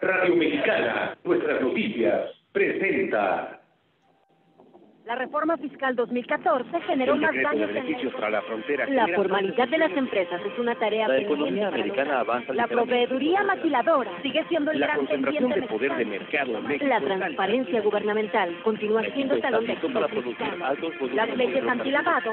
Radio Mexicana, nuestras noticias, presenta. La reforma fiscal 2014 generó más daños en beneficios la frontera la genera formalidad de las empresas es una tarea La pendiente economía americana avanza La proveeduría maquiladora sigue siendo el La gran concentración de poder de mercado México La transparencia gubernamental continúa siendo talón de Las leyes antilavado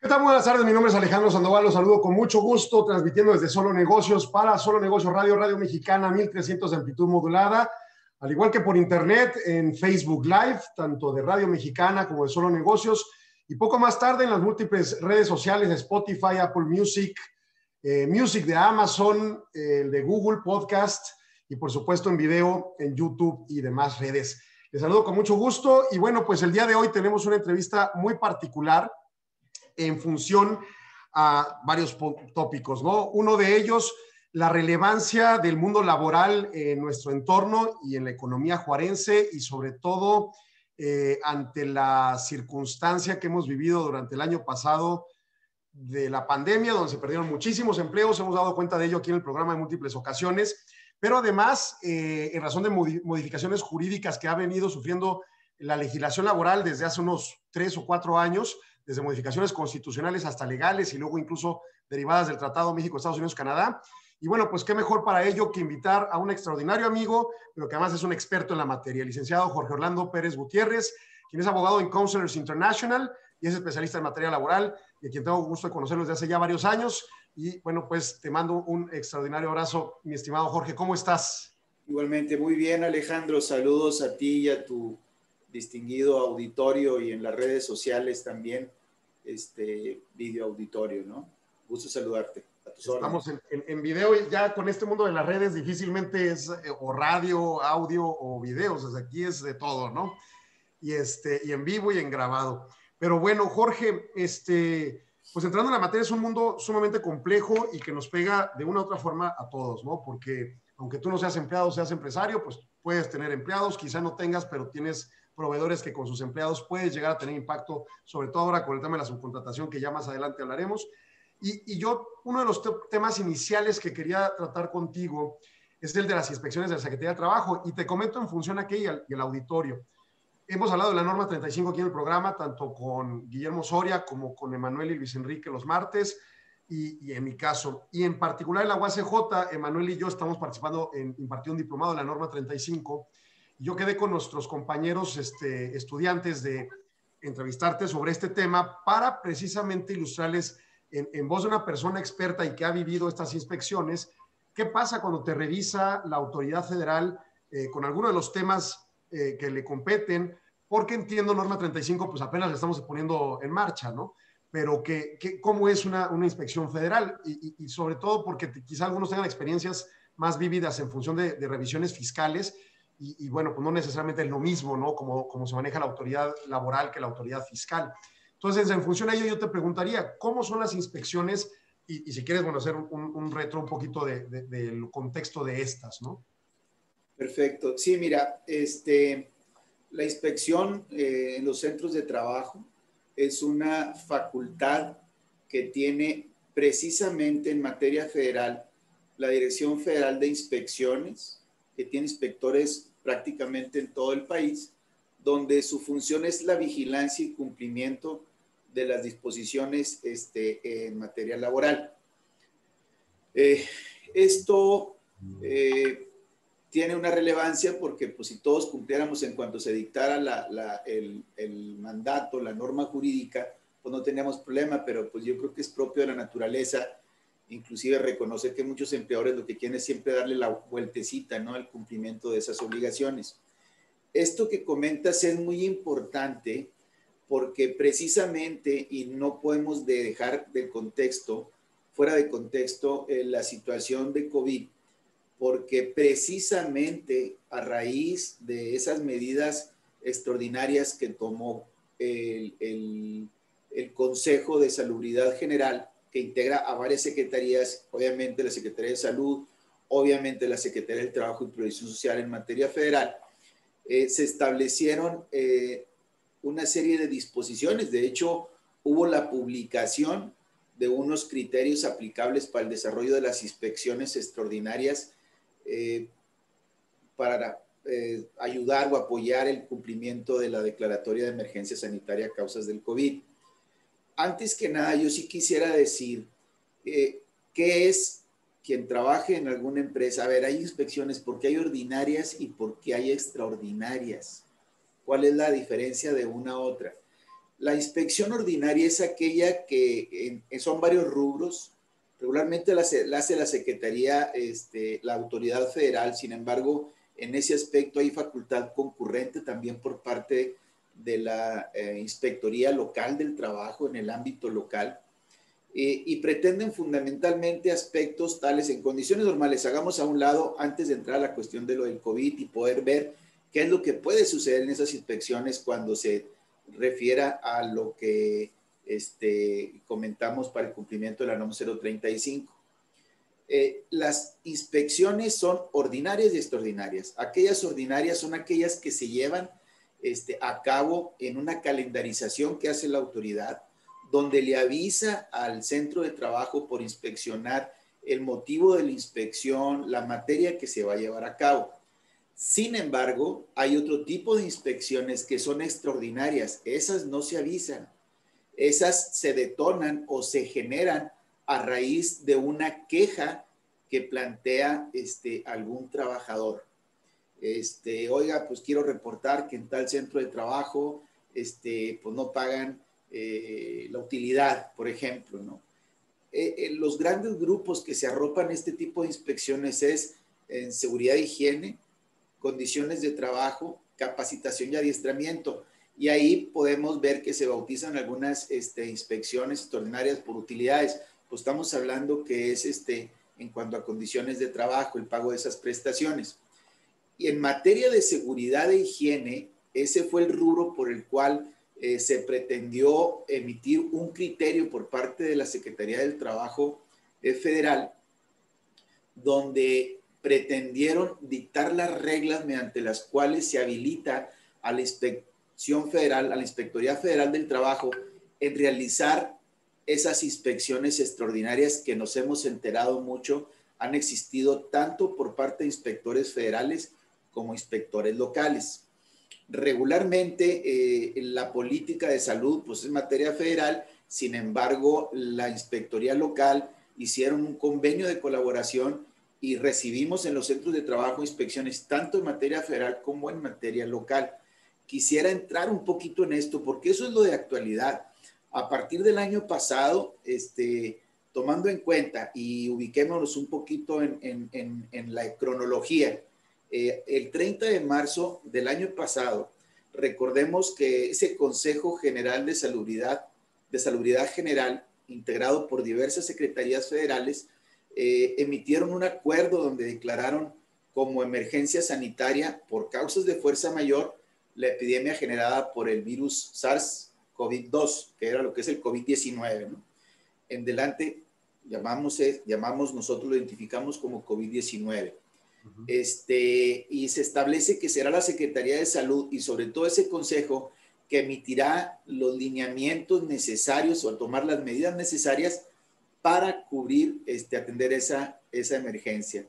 ¿Qué tal? Buenas tardes, mi nombre es Alejandro Sandoval, los saludo con mucho gusto, transmitiendo desde Solo Negocios para Solo Negocios Radio, Radio Mexicana, 1300 de amplitud modulada, al igual que por internet en Facebook Live, tanto de Radio Mexicana como de Solo Negocios, y poco más tarde en las múltiples redes sociales Spotify, Apple Music, eh, Music de Amazon, eh, el de Google Podcast, y por supuesto en video en YouTube y demás redes. Les saludo con mucho gusto, y bueno, pues el día de hoy tenemos una entrevista muy particular en función a varios tópicos, ¿no? Uno de ellos, la relevancia del mundo laboral en nuestro entorno y en la economía juarense y sobre todo eh, ante la circunstancia que hemos vivido durante el año pasado de la pandemia, donde se perdieron muchísimos empleos, hemos dado cuenta de ello aquí en el programa en múltiples ocasiones, pero además, eh, en razón de modi- modificaciones jurídicas que ha venido sufriendo la legislación laboral desde hace unos tres o cuatro años, desde modificaciones constitucionales hasta legales y luego incluso derivadas del Tratado México, Estados Unidos, Canadá. Y bueno, pues qué mejor para ello que invitar a un extraordinario amigo, pero que además es un experto en la materia, licenciado Jorge Orlando Pérez Gutiérrez, quien es abogado en Counselors International y es especialista en materia laboral y a quien tengo gusto de conocerlo desde hace ya varios años. Y bueno, pues te mando un extraordinario abrazo, mi estimado Jorge. ¿Cómo estás? Igualmente, muy bien Alejandro, saludos a ti y a tu distinguido auditorio y en las redes sociales también, este video auditorio, ¿no? Gusto saludarte. A tus. Estamos en, en- en video ya con este mundo de las redes difícilmente es eh, o radio, audio o videos, desde aquí es de todo, ¿no? Y, este, y en vivo y en grabado. Pero bueno, Jorge, este, pues entrando en la materia es un mundo sumamente complejo y que nos pega de una u otra forma a todos, ¿no? Porque aunque tú no seas empleado, seas empresario, pues puedes tener empleados, quizá no tengas, pero tienes proveedores que con sus empleados puedes llegar a tener impacto, sobre todo ahora con el tema de la subcontratación que ya más adelante hablaremos. Y, y yo, uno de los te- temas iniciales que quería tratar contigo es el de las inspecciones de la Secretaría de Trabajo. Y te comento en función aquí y al, y al auditorio. Hemos hablado de la norma 35 aquí en el programa, tanto con Guillermo Soria como con Emanuel y Luis Enrique los martes, y, y en mi caso. Y en particular en la UACJ, Emanuel y yo estamos participando en impartir un diplomado de la norma 35. Yo quedé con nuestros compañeros este, estudiantes de entrevistarte sobre este tema para precisamente ilustrarles en, voz de una persona experta y que ha vivido estas inspecciones, ¿qué pasa cuando te revisa la autoridad federal eh, con alguno de los temas eh, que le competen? Porque entiendo, norma 35, pues apenas la estamos poniendo en marcha, ¿no? Pero que, que cómo es una, una inspección federal y, sobre todo porque quizá algunos tengan experiencias más vívidas en función de revisiones fiscales y, bueno, pues no necesariamente es lo mismo, ¿no? Como, como se maneja la autoridad laboral que la autoridad fiscal. Entonces, en función a ello, yo te preguntaría, ¿cómo son las inspecciones? Y, si quieres, bueno, hacer un, un retro un poquito de- del contexto de estas, ¿no? Perfecto. Sí, mira, este, la inspección eh, en los centros de trabajo es una facultad que tiene precisamente en materia federal la Dirección Federal de Inspecciones, que tiene inspectores prácticamente en todo el país, donde su función es la vigilancia y cumplimiento de las disposiciones este, en materia laboral. Eh, esto eh, tiene una relevancia porque pues, si todos cumpliéramos en cuanto se dictara la- la- el, el mandato, la norma jurídica, pues no teníamos problema, pero pues yo creo que es propio de la naturaleza, inclusive reconocer que muchos empleadores lo que quieren es siempre darle la vueltecita ¿no? al cumplimiento de esas obligaciones. Esto que comentas es muy importante porque precisamente, y no podemos dejar del contexto, fuera de contexto eh, la situación de COVID, porque precisamente a raíz de esas medidas extraordinarias que tomó el, el, el Consejo de Salubridad General, que integra a varias secretarías, obviamente la Secretaría de Salud, obviamente la Secretaría del Trabajo y Previsión Social en materia federal, eh, se establecieron eh, una serie de disposiciones. De hecho, hubo la publicación de unos criterios aplicables para el desarrollo de las inspecciones extraordinarias eh, para ayudar o apoyar el cumplimiento de la declaratoria de emergencia sanitaria a causas del COVID. Antes que nada, yo sí quisiera decir qué es quien trabaje en alguna empresa, a ver, hay inspecciones porque hay ordinarias y porque hay extraordinarias. ¿Cuál es la diferencia de una a otra? La inspección ordinaria es aquella que son varios rubros. Regularmente la, hace la Secretaría, este, la autoridad federal. Sin embargo, en ese aspecto hay facultad concurrente también por parte de la eh, Inspectoría Local del Trabajo en el ámbito local eh, y pretenden fundamentalmente aspectos tales en condiciones normales. Hagamos a un lado antes de entrar a la cuestión de lo del COVID y poder ver qué es lo que puede suceder en esas inspecciones cuando se refiera a lo que este, comentamos para el cumplimiento de la NOM 035. Eh, las inspecciones son ordinarias y extraordinarias. Aquellas ordinarias son aquellas que se llevan este, a cabo en una calendarización que hace la autoridad donde le avisa al centro de trabajo por inspeccionar el motivo de la inspección, la materia que se va a llevar a cabo. Sin embargo, hay otro tipo de inspecciones que son extraordinarias. Esas no se avisan. Esas se detonan o se generan a raíz de una queja que plantea este, algún trabajador. Este, oiga, pues quiero reportar que en tal centro de trabajo, este, pues no pagan eh, la utilidad, por ejemplo, ¿no? Eh, eh, los grandes grupos que se arropan este tipo de inspecciones es en seguridad e higiene, condiciones de trabajo, capacitación y adiestramiento. Y ahí podemos ver que se bautizan algunas este, inspecciones extraordinarias por utilidades. Pues estamos hablando que es este, en cuanto a condiciones de trabajo, el pago de esas prestaciones. Y en materia de seguridad e higiene, ese fue el rubro por el cual eh, se pretendió emitir un criterio por parte de la Secretaría del Trabajo eh, Federal, donde pretendieron dictar las reglas mediante las cuales se habilita a la Inspección Federal, a la Inspectoría Federal del Trabajo, en realizar esas inspecciones extraordinarias que nos hemos enterado mucho han existido tanto por parte de inspectores federales como inspectores locales regularmente eh, la política de salud pues es materia federal, sin embargo la inspectoría local hicieron un convenio de colaboración y recibimos en los centros de trabajo inspecciones tanto en materia federal como en materia local. Quisiera entrar un poquito en esto porque eso es lo de actualidad. A partir del año pasado, este, tomando en cuenta y ubiquémonos un poquito en, en, en la cronología, eh, el 30 de marzo del año pasado, recordemos que ese Consejo General de Salubridad, de Salubridad General, integrado por diversas secretarías federales, eh, emitieron un acuerdo donde declararon como emergencia sanitaria por causas de fuerza mayor la epidemia generada por el virus SARS-CoV-2, que era lo que es el COVID-19. En delante llamamos, llamamos, nosotros lo identificamos como COVID-19 este, y se establece que será la Secretaría de Salud y sobre todo ese consejo que emitirá los lineamientos necesarios o tomar las medidas necesarias para cubrir, este, atender esa, esa emergencia.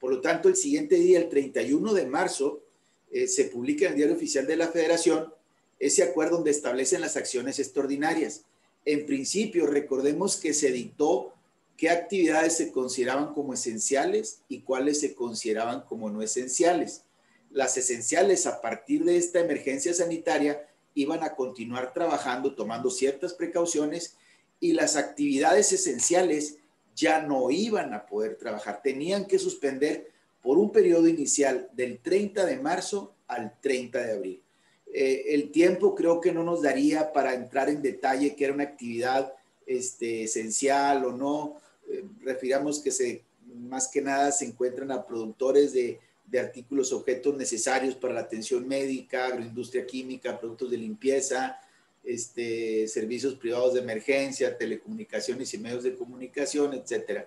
Por lo tanto, el siguiente día, el 31 de marzo, eh, se publica en el Diario Oficial de la Federación ese acuerdo donde establecen las acciones extraordinarias. En principio, recordemos que se dictó qué actividades se consideraban como esenciales y cuáles se consideraban como no esenciales. Las esenciales a partir de esta emergencia sanitaria iban a continuar trabajando tomando ciertas precauciones y las actividades esenciales ya no iban a poder trabajar, tenían que suspender por un periodo inicial del 30 de marzo al 30 de abril. Eh, el tiempo creo que no nos daría para entrar en detalle qué era una actividad este, esencial o no, eh, refiramos que se, más que nada se encuentran a productores de, de artículos, objetos necesarios para la atención médica, agroindustria química, productos de limpieza, este, servicios privados de emergencia, telecomunicaciones y medios de comunicación, etc.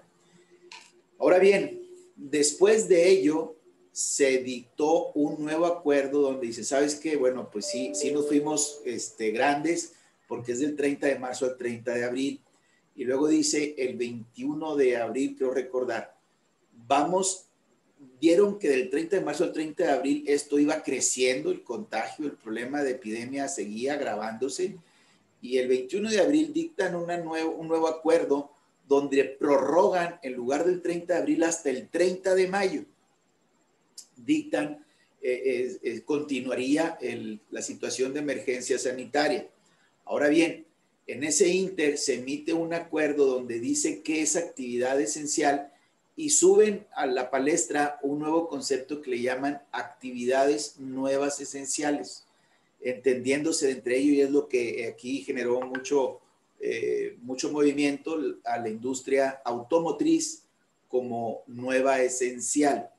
Ahora bien, después de ello, se dictó un nuevo acuerdo donde dice, ¿sabes qué? Bueno, pues sí, sí nos fuimos este, grandes porque es del 30 de marzo al 30 de abril. Y luego dice el 21 de abril, quiero recordar, vamos, vieron que del 30 de marzo al 30 de abril esto iba creciendo, el contagio, el problema de epidemia seguía agravándose. Y el 21 de abril dictan una nuevo, un nuevo acuerdo donde prorrogan en lugar del 30 de abril hasta el 30 de mayo dictan, eh, eh, continuaría la situación de emergencia sanitaria. Ahora bien, en ese inter se emite un acuerdo donde dice que es actividad esencial y suben a la palestra un nuevo concepto que le llaman actividades nuevas esenciales, entendiéndose entre ellos y es lo que aquí generó mucho, eh, mucho movimiento a la industria automotriz como nueva esencial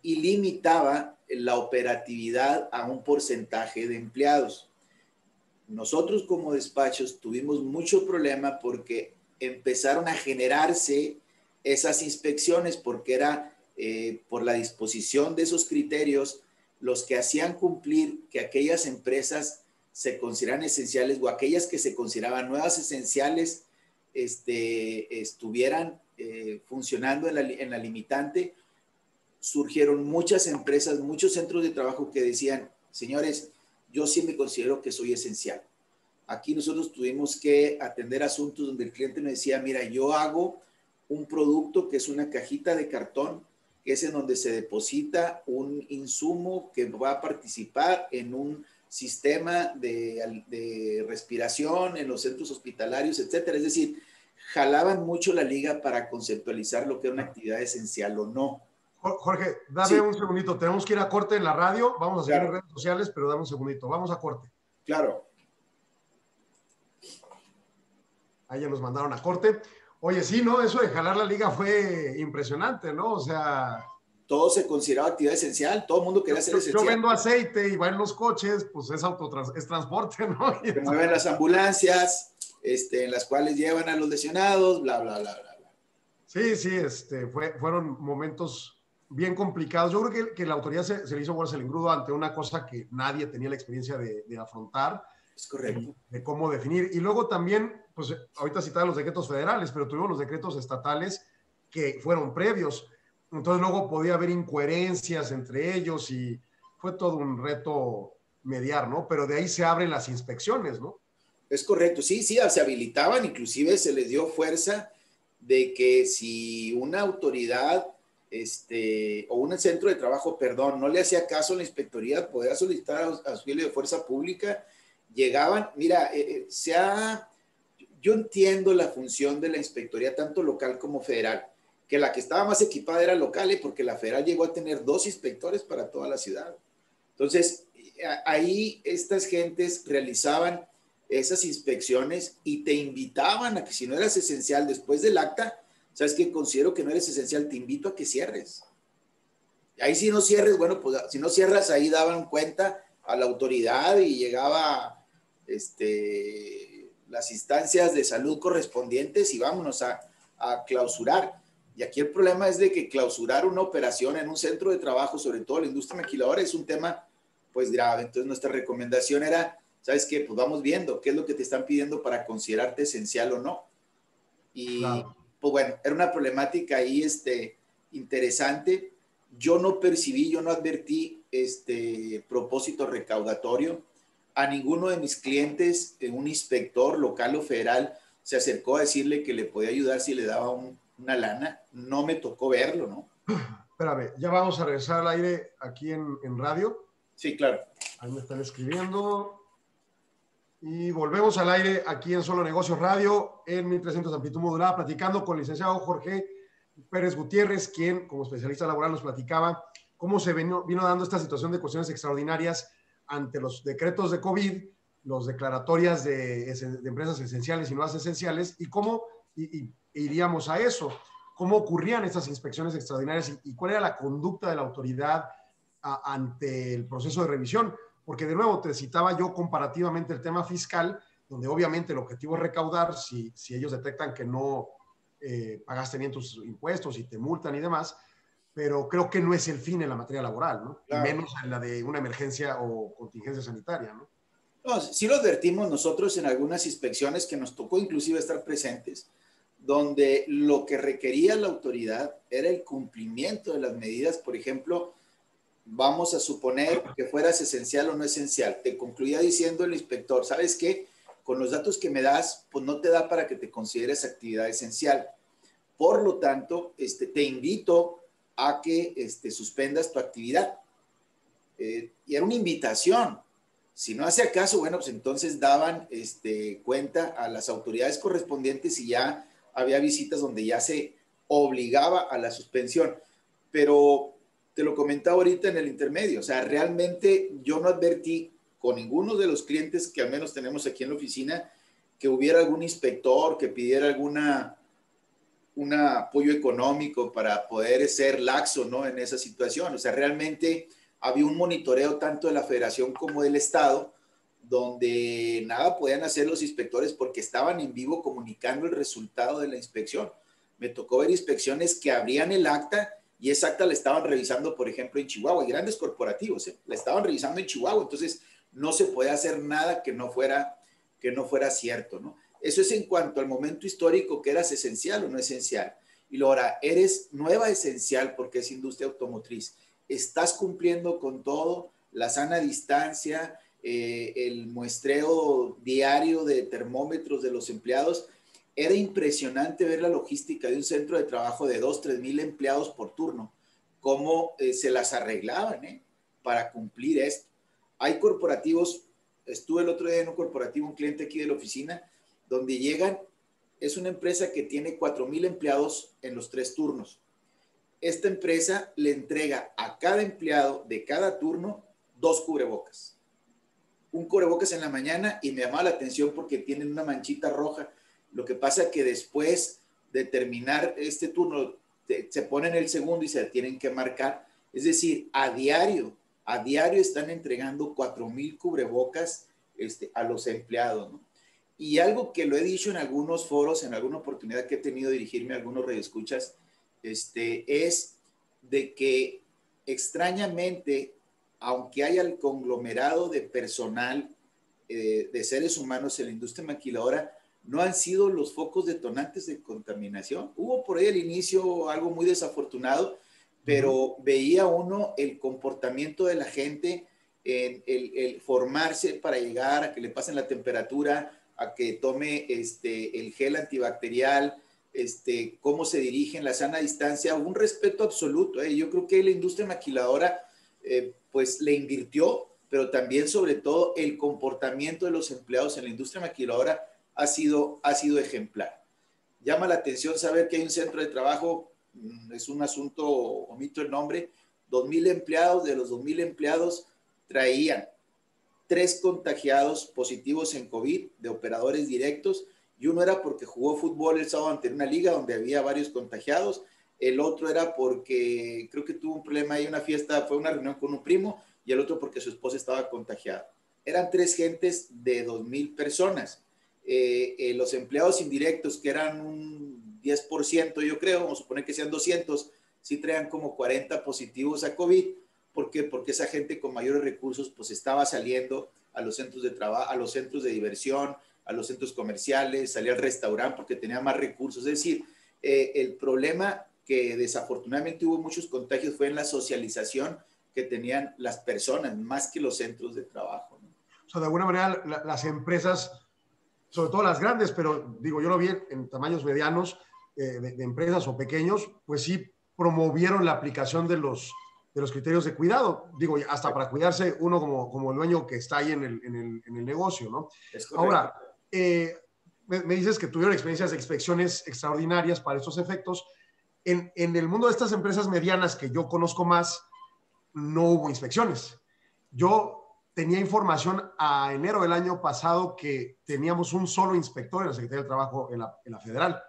y limitaba la operatividad a un porcentaje de empleados. Nosotros como despachos tuvimos mucho problema porque empezaron a generarse esas inspecciones porque era eh, por la disposición de esos criterios los que hacían cumplir que aquellas empresas se consideran esenciales o aquellas que se consideraban nuevas esenciales este, estuvieran eh, funcionando en la, en la limitante. Surgieron muchas empresas, muchos centros de trabajo que decían, señores, yo sí me considero que soy esencial. Aquí nosotros tuvimos que atender asuntos donde el cliente me decía, mira, yo hago un producto que es una cajita de cartón, que es en donde se deposita un insumo que va a participar en un sistema de, de respiración en los centros hospitalarios, etcétera. Es decir, jalaban mucho la liga para conceptualizar lo que era una actividad esencial o no. Jorge, dame un segundito. Tenemos que ir a corte en la radio. Vamos a seguir en redes sociales, pero dame un segundito. Vamos a corte. Claro. Ahí ya nos mandaron a corte. Oye, sí, ¿no? Eso de jalar la liga fue impresionante, ¿no? O sea... Todo se consideraba actividad esencial, todo el mundo quería ser esencial. Yo vendo aceite y va en los coches, pues es autotrans es transporte, ¿no? Se mueven las ambulancias, este, en las cuales llevan a los lesionados, bla, bla, bla, bla. Sí, sí, este, fue, fueron momentos bien complicados. Yo creo que, que la autoridad se, se, le hizo bolsa el engrudo ante una cosa que nadie tenía la experiencia de, de afrontar. Es correcto. De, de, cómo definir. Y luego también, pues ahorita citaban los decretos federales, pero tuvimos los decretos estatales que fueron previos. Entonces luego podía haber incoherencias entre ellos y fue todo un reto mediar, ¿no? Pero de ahí se abren las inspecciones, ¿no? Es correcto, sí, sí, se habilitaban, inclusive se les dio fuerza de que si una autoridad este, o un centro de trabajo, perdón, no le hacía caso a la inspectoría, podía solicitar a, su de fuerza pública, llegaban, mira, eh, eh, yo entiendo la función de la inspectoría tanto local como federal, que la que estaba más equipada era local, ¿eh? porque la federal llegó a tener dos inspectores para toda la ciudad. Entonces, ahí estas gentes realizaban esas inspecciones y te invitaban a que si no eras esencial después del acta, ¿sabes qué? Considero que no eres esencial, te invito a que cierres. Ahí si no cierres, bueno, pues si no cierras, ahí daban cuenta a la autoridad y llegaba este, las instancias de salud correspondientes y vámonos a, a clausurar. Y aquí el problema es de que clausurar una operación en un centro de trabajo, sobre todo la industria maquiladora, es un tema pues grave. Entonces nuestra recomendación era, ¿sabes qué? Pues vamos viendo qué es lo que te están pidiendo para considerarte esencial o no. Y, pues bueno, era una problemática ahí este, interesante. Yo no percibí, yo no advertí este propósito recaudatorio. A ninguno de mis clientes, eh, un inspector local o federal, se acercó a decirle que le podía ayudar si le daba un, una lana. No me tocó verlo, ¿no? Espérame, ya vamos a regresar al aire aquí en, en radio. Sí, claro. Ahí me están escribiendo. Y volvemos al aire aquí en Solo Negocios Radio, en 1300 amplitud modulada, platicando con el licenciado Jorge Pérez Gutiérrez, quien como especialista laboral nos platicaba cómo se vino, dando esta situación de cuestiones extraordinarias ante los decretos de COVID, los declaratorias de, empresas esenciales y nuevas esenciales, y cómo iríamos a eso. ¿Cómo ocurrían estas inspecciones extraordinarias y, cuál era la conducta de la autoridad ante el proceso de revisión? Porque de nuevo te citaba yo comparativamente el tema fiscal, donde obviamente el objetivo es recaudar, si, si ellos detectan que no eh, pagaste bien tus impuestos y te multan y demás, pero creo que no es el fin en la materia laboral, ¿no? Menos en la de una emergencia o contingencia sanitaria, ¿no? No, sí lo advertimos nosotros en algunas inspecciones que nos tocó inclusive estar presentes, donde lo que requería la autoridad era el cumplimiento de las medidas, por ejemplo, vamos a suponer que fueras esencial o no esencial. Te concluía diciendo el inspector, ¿sabes qué? Con los datos que me das, pues no te da para que te consideres actividad esencial. Por lo tanto, este, te invito a que este, suspendas tu actividad. Eh, y era una invitación. Si no hace caso, bueno, pues entonces daban este, cuenta a las autoridades correspondientes y ya había visitas donde ya se obligaba a la suspensión. Pero te lo comentaba ahorita en el intermedio, o sea, realmente yo no advertí con ninguno de los clientes que al menos tenemos aquí en la oficina que hubiera algún inspector que pidiera alguna un apoyo económico para poder ser laxo ¿no? en esa situación. O sea, realmente había un monitoreo tanto de la federación como del Estado, donde nada podían hacer los inspectores porque estaban en vivo comunicando el resultado de la inspección. Me tocó ver inspecciones que abrían el acta y esa acta la estaban revisando, por ejemplo, en Chihuahua, y grandes corporativos, ¿eh? la estaban revisando en Chihuahua, entonces no se puede hacer nada que no fuera, que no fuera cierto, ¿no? Eso es en cuanto al momento histórico que eras esencial o no esencial. Y ahora, eres nueva esencial porque es industria automotriz. Estás cumpliendo con todo, la sana distancia, eh, el muestreo diario de termómetros de los empleados. Era impresionante ver la logística de un centro de trabajo de dos, tres mil empleados por turno, cómo eh, se las arreglaban ¿eh? para cumplir esto. Hay corporativos, estuve el otro día en un corporativo, un cliente aquí de la oficina, donde llegan, es una empresa que tiene 4.000 empleados en los tres turnos. Esta empresa le entrega a cada empleado de cada turno dos cubrebocas. Un cubrebocas en la mañana y me llama la atención porque tienen una manchita roja. Lo que pasa es que después de terminar este turno, se ponen el segundo y se tienen que marcar. Es decir, a diario, a diario están entregando 4.000 cubrebocas este, a los empleados. Y algo que lo he dicho en algunos foros, en alguna oportunidad que he tenido de dirigirme a algunos redescuchas, este, es de que extrañamente, aunque haya el conglomerado de personal, eh, de seres humanos en la industria maquiladora, no han sido los focos detonantes de contaminación. Hubo por ahí al inicio algo muy desafortunado, pero veía uno el comportamiento de la gente, el, el, formarse para llegar a que le pasen la temperatura, a que tome este, el gel antibacterial, este, cómo se dirigen, la sana distancia, un respeto absoluto. ¿eh? Yo creo que la industria maquiladora eh, pues le invirtió, pero también sobre todo el comportamiento de los empleados en la industria maquiladora ha sido, ha sido ejemplar. Llama la atención saber que hay un centro de trabajo, mm, es un asunto, omito el nombre, 2.000 empleados, de los 2.000 empleados traían tres contagiados positivos en COVID de operadores directos y uno era porque jugó fútbol el sábado ante una liga donde había varios contagiados, el otro era porque creo que tuvo un problema ahí, una fiesta, fue una reunión con un primo y el otro porque su esposa estaba contagiada. Eran tres gentes de dos mil personas. Eh, eh, los empleados indirectos, que eran un 10%, yo creo, vamos a suponer que sean 200, sí traían como 40 positivos a COVID ¿Por qué? Porque esa gente con mayores recursos pues estaba saliendo a los centros de trabajo, a los centros de diversión, a los centros comerciales, salía al restaurante porque tenía más recursos. Es decir, eh, el problema que desafortunadamente hubo muchos contagios fue en la socialización que tenían las personas, más que los centros de trabajo. O sea, de alguna manera las empresas, sobre todo las grandes, pero digo, yo lo vi en tamaños medianos eh, de empresas o pequeños, pues sí promovieron la aplicación de los de los criterios de cuidado, digo, hasta para cuidarse uno como, como el dueño que está ahí en el, en el, en el negocio, ¿no? Ahora, eh, me, dices que tuvieron experiencias de inspecciones extraordinarias para estos efectos. En, en, el mundo de estas empresas medianas que yo conozco más, no hubo inspecciones. Yo tenía información a enero del año pasado que teníamos un solo inspector en la Secretaría del Trabajo en la, en la federal.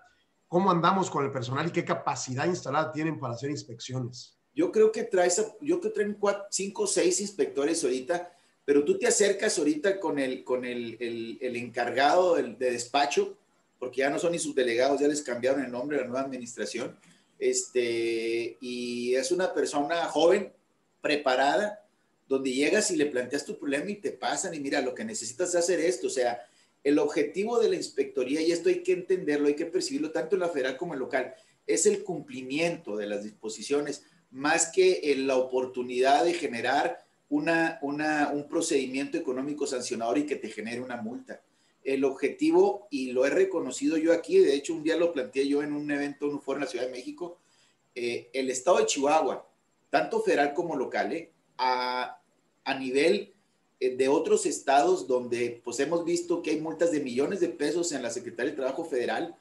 ¿Cómo andamos con el personal y qué capacidad instalada tienen para hacer inspecciones? Yo creo que traes, yo creo que traen cuatro, cinco o seis inspectores ahorita, pero tú te acercas ahorita con el, con el, el, encargado de despacho, porque ya no son ni sus delegados, ya les cambiaron el nombre a la nueva administración, este, y es una persona joven, preparada, donde llegas y le planteas tu problema y te pasan y mira, lo que necesitas es hacer esto, o sea, el objetivo de la inspectoría, y esto hay que entenderlo, hay que percibirlo tanto en la federal como en local, es el cumplimiento de las disposiciones, más que la oportunidad de generar una, un procedimiento económico sancionador y que te genere una multa. El objetivo, y lo he reconocido yo aquí, de hecho un día lo planteé yo en un evento, en un foro en la Ciudad de México, eh, el estado de Chihuahua, tanto federal como local, eh, a, a nivel eh, de otros estados donde pues hemos visto que hay multas de millones de pesos en la Secretaría de Trabajo Federal,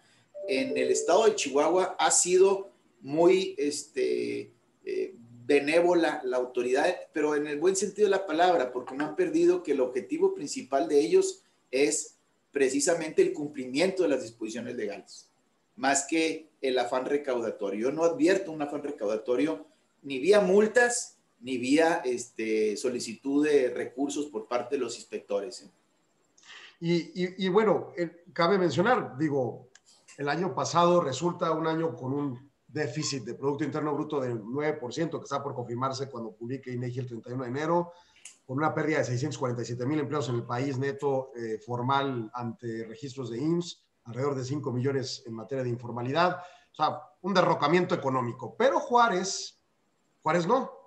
en el estado de Chihuahua ha sido muy este, eh, benévola la autoridad, pero en el buen sentido de la palabra, porque no han perdido que el objetivo principal de ellos es precisamente el cumplimiento de las disposiciones legales, más que el afán recaudatorio. Yo no advierto un afán recaudatorio ni vía multas ni vía este, solicitud de recursos por parte de los inspectores. ¿eh? Y, y, bueno, eh, cabe mencionar, digo, el año pasado resulta un año con un déficit de Producto Interno Bruto del 9%, que está por confirmarse cuando publique INEGI el 31 de enero, con una pérdida de 647 mil empleos en el país neto eh, formal ante registros de IMSS, alrededor de 5 millones en materia de informalidad, o sea, un derrocamiento económico. Pero Juárez, Juárez no,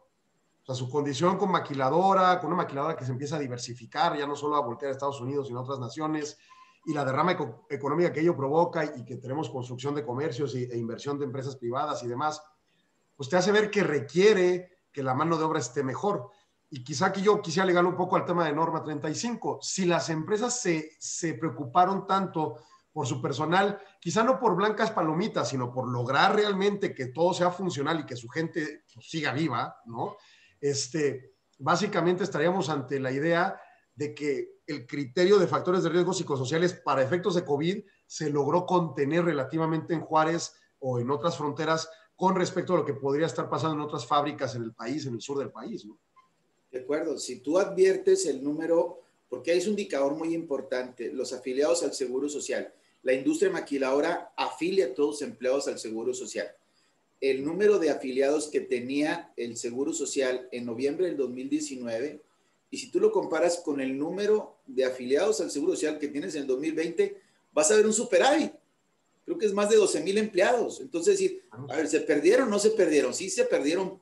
o sea, su condición con maquiladora, con una maquiladora que se empieza a diversificar, ya no solo a voltear a Estados Unidos, sino a otras naciones, y la derrama económica que ello provoca y que tenemos construcción de comercios e inversión de empresas privadas y demás, pues te hace ver que requiere que la mano de obra esté mejor. Y quizá que yo quisiera alegar un poco al tema de norma 35. Si las empresas se, se preocuparon tanto por su personal, quizá no por blancas palomitas, sino por lograr realmente que todo sea funcional y que su gente pues, siga viva, ¿no? Este, básicamente estaríamos ante la idea de que el criterio de factores de riesgo psicosociales para efectos de COVID se logró contener relativamente en Juárez o en otras fronteras con respecto a lo que podría estar pasando en otras fábricas en el país, en el sur del país. De acuerdo, si tú adviertes el número, porque hay un indicador muy importante, los afiliados al Seguro Social. La industria maquiladora afilia a todos los empleados al Seguro Social el número de afiliados que tenía el Seguro Social en noviembre del 2019, y si tú lo comparas con el número de afiliados al Seguro Social que tienes en el 2020, vas a ver un superávit. Creo que es más de 12 mil empleados. Entonces, decir, a ver, ¿se perdieron o no se perdieron? Sí se perdieron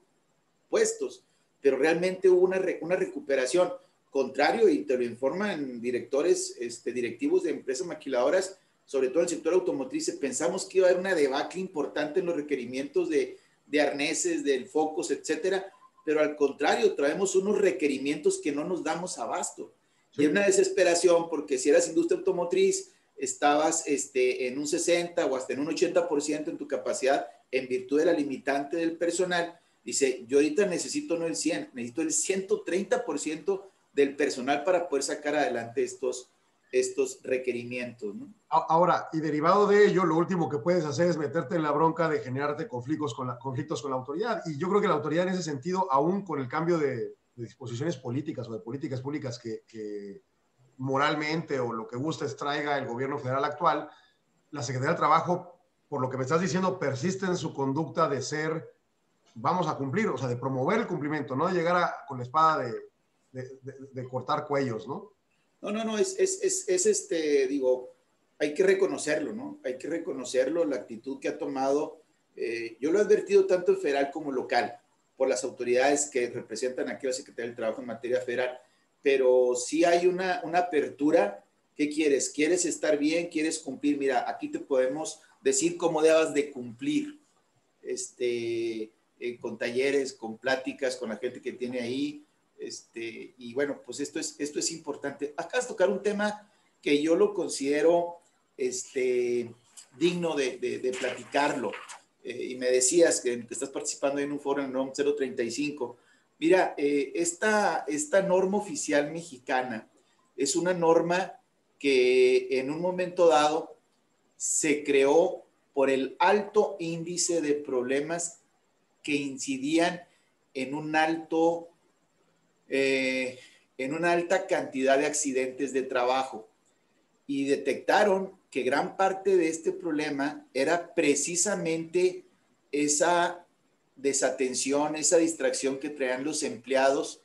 puestos, pero realmente hubo una, una recuperación. Contrario, y te lo informan directores, este, directivos de empresas maquiladoras, sobre todo en el sector automotriz, pensamos que iba a haber una debacle importante en los requerimientos de, de arneses, del focos, etcétera, pero al contrario, traemos unos requerimientos que no nos damos abasto. Y una desesperación porque si eras industria automotriz, estabas este, en un 60 o hasta en un 80% en tu capacidad en virtud de la limitante del personal. Dice, yo ahorita necesito no el 100, necesito el 130% del personal para poder sacar adelante estos, estos requerimientos. ¿no? Ahora, y derivado de ello, lo último que puedes hacer es meterte en la bronca de generarte conflictos con la, conflictos con la autoridad. Y yo creo que la autoridad en ese sentido, aún con el cambio de, disposiciones políticas o de políticas públicas que, moralmente o lo que gusta traiga el gobierno federal actual, la Secretaría del Trabajo, por lo que me estás diciendo, persiste en su conducta de ser, vamos a cumplir, o sea, de promover el cumplimiento, no de llegar con la espada de, de cortar cuellos, ¿no? No, no, no, es, es, es, es, este, digo, hay que reconocerlo, ¿no? Hay que reconocerlo, la actitud que ha tomado. Eh, yo lo he advertido tanto en federal como local, por las autoridades que representan aquí la Secretaría del Trabajo en materia federal, pero sí hay una, una apertura. ¿Qué quieres? ¿Quieres estar bien? ¿Quieres cumplir? Mira, aquí te podemos decir cómo debas de cumplir. Este, eh, con talleres, con pláticas, con la gente que tiene ahí, este, y bueno, pues esto es, esto es importante. Acá tocar un tema que yo lo considero este, digno de, de, platicarlo. Eh, y me decías que, estás participando en un foro en NOM 035. Mira, eh, esta, esta norma oficial mexicana es una norma que en un momento dado se creó por el alto índice de problemas que incidían en un alto, eh, en una alta cantidad de accidentes de trabajo. Y detectaron que gran parte de este problema era precisamente esa desatención, esa distracción que traían los empleados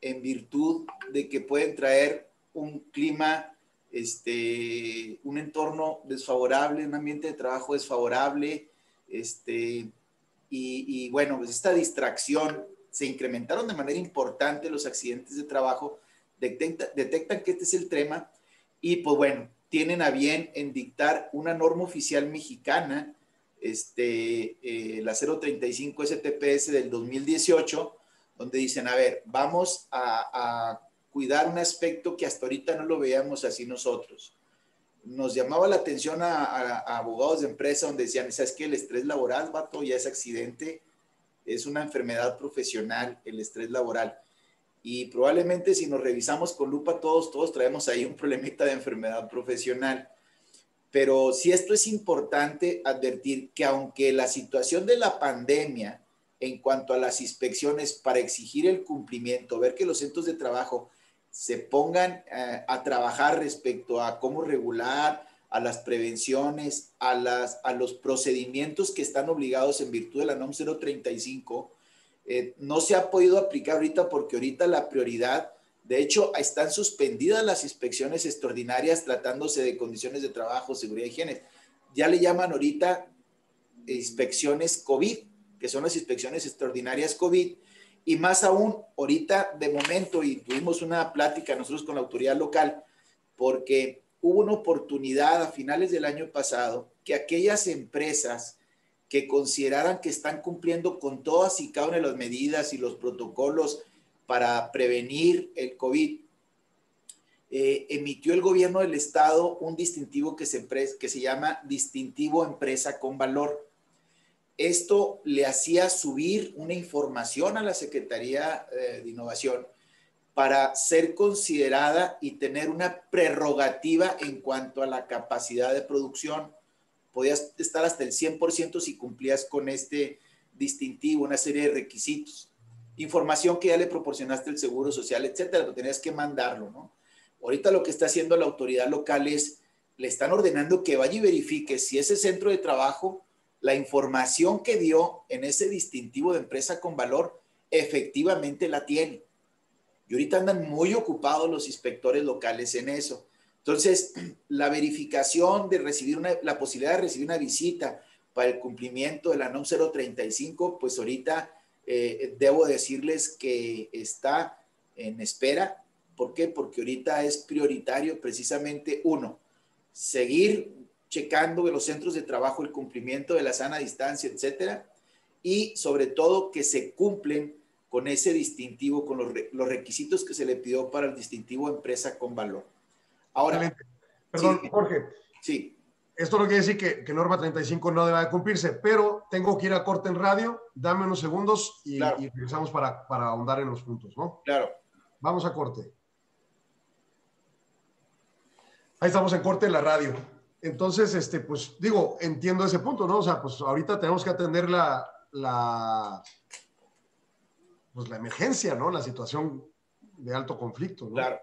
en virtud de que pueden traer un clima, este, un entorno desfavorable, un ambiente de trabajo desfavorable, este, y, bueno, pues esta distracción se incrementaron de manera importante los accidentes de trabajo, detectan que este es el tema y pues bueno, tienen a bien en dictar una norma oficial mexicana, este, eh, la 035 STPS del 2018, donde dicen, a ver, vamos a, cuidar un aspecto que hasta ahorita no lo veíamos así nosotros. Nos llamaba la atención a, abogados de empresa donde decían, ¿sabes qué? El estrés laboral, vato, ya es accidente, es una enfermedad profesional, el estrés laboral. Y probablemente si nos revisamos con lupa todos, todos traemos ahí un problemita de enfermedad profesional. Pero sí esto es importante advertir que aunque la situación de la pandemia en cuanto a las inspecciones para exigir el cumplimiento, ver que los centros de trabajo se pongan eh, a trabajar respecto a cómo regular, a las prevenciones, a, las, a los procedimientos que están obligados en virtud de la NOM 035, eh, no se ha podido aplicar ahorita porque ahorita la prioridad, de hecho, están suspendidas las inspecciones extraordinarias tratándose de condiciones de trabajo, seguridad y higiene. Ya le llaman ahorita inspecciones COVID, que son las inspecciones extraordinarias COVID. Y más aún, ahorita de momento, y tuvimos una plática nosotros con la autoridad local, porque hubo una oportunidad a finales del año pasado que aquellas empresas que consideraran que están cumpliendo con todas y cada una de las medidas y los protocolos para prevenir el COVID, eh, emitió el gobierno del estado un distintivo que se, que se llama distintivo empresa con valor. Esto le hacía subir una información a la Secretaría eh, de Innovación para ser considerada y tener una prerrogativa en cuanto a la capacidad de producción podías estar hasta el 100% si cumplías con este distintivo, una serie de requisitos. Información que ya le proporcionaste el Seguro Social, etcétera, pero tenías que mandarlo, ¿no? Ahorita lo que está haciendo la autoridad local es, le están ordenando que vaya y verifique si ese centro de trabajo, la información que dio en ese distintivo de empresa con valor, efectivamente la tiene. Y ahorita andan muy ocupados los inspectores locales en eso. Entonces, la verificación de recibir la posibilidad de recibir una visita para el cumplimiento de la NOM 035, pues ahorita eh, debo decirles que está en espera. ¿Por qué? Porque ahorita es prioritario precisamente uno, seguir checando en los centros de trabajo el cumplimiento de la sana distancia, etcétera, y sobre todo que se cumplen con ese distintivo, con los, los requisitos que se le pidió para el distintivo empresa con valor. Ahora. Perdón, Jorge. Sí. Esto no quiere decir que, norma 35 no deba de cumplirse, pero tengo que ir a corte en radio. Dame unos segundos y, regresamos para, para ahondar en los puntos, ¿no? Claro. Vamos a corte. Ahí estamos en corte en la radio. Entonces, este, pues digo, entiendo ese punto, ¿no? O sea, pues ahorita tenemos que atender la, la, pues la emergencia, ¿no? La situación de alto conflicto, ¿no? Claro.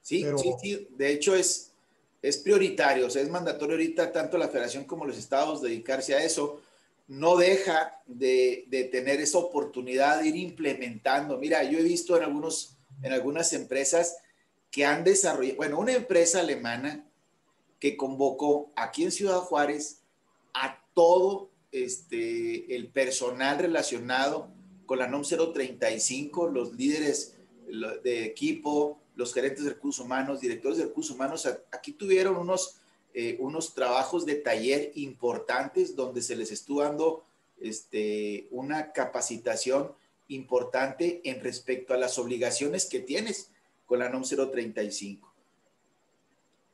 Sí, sí, sí. De hecho, es, es prioritario, o sea, es mandatorio ahorita tanto la federación como los estados dedicarse a eso. No deja de, de, tener esa oportunidad de ir implementando. Mira, yo he visto en, algunos, en algunas empresas que han desarrollado, bueno, una empresa alemana que convocó aquí en Ciudad Juárez a todo este, el personal relacionado con la NOM 035, los líderes de equipo, los gerentes de recursos humanos, directores de recursos humanos, aquí tuvieron unos, eh, unos trabajos de taller importantes donde se les estuvo dando este, una capacitación importante en respecto a las obligaciones que tienes con la NOM 035.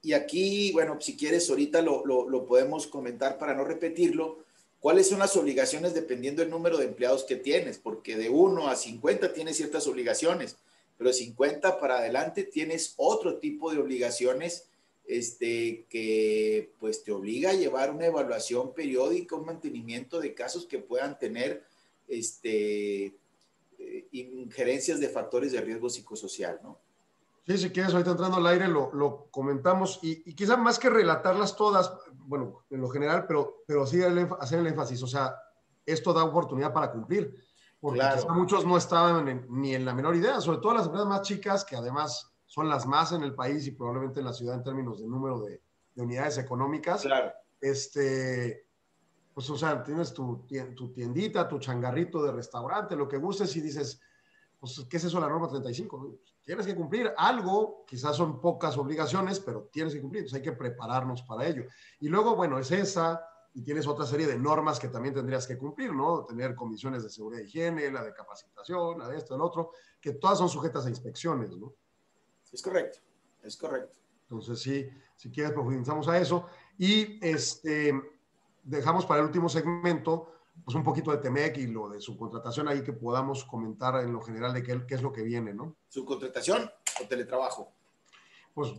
Y aquí, bueno, si quieres, ahorita lo, lo, lo podemos comentar para no repetirlo. ¿Cuáles son las obligaciones dependiendo del número de empleados que tienes? Porque de 1 a 50 tienes ciertas obligaciones pero de 50 para adelante tienes otro tipo de obligaciones este, que pues te obliga a llevar una evaluación periódica, un mantenimiento de casos que puedan tener este, eh, injerencias de factores de riesgo psicosocial, ¿no? Sí, si quieres, ahorita entrando al aire lo, lo comentamos y, y, quizá más que relatarlas todas, bueno, en lo general, pero, pero sí hacer el énfasis, o sea, esto da oportunidad para cumplir, porque claro. muchos no estaban en, ni en la menor idea, sobre todo las empresas más chicas, que además son las más en el país y probablemente en la ciudad en términos de número de, de unidades económicas. Claro. Este, pues, o sea, tienes tu, tu tiendita, tu changarrito de restaurante, lo que gustes y dices, pues, ¿qué es eso la norma 35? Tienes que cumplir algo, quizás son pocas obligaciones, pero tienes que cumplir, entonces hay que prepararnos para ello. Y luego, bueno, es esa, y tienes otra serie de normas que también tendrías que cumplir, ¿no? Tener comisiones de seguridad e higiene, la de capacitación, la de esto, el otro, que todas son sujetas a inspecciones, ¿no? Es correcto, es correcto. Entonces, sí, si quieres profundizamos a eso. Y este, dejamos para el último segmento pues un poquito de Temec y lo de su contratación ahí que podamos comentar en lo general de qué, qué es lo que viene, ¿no? ¿Subcontratación o teletrabajo? Pues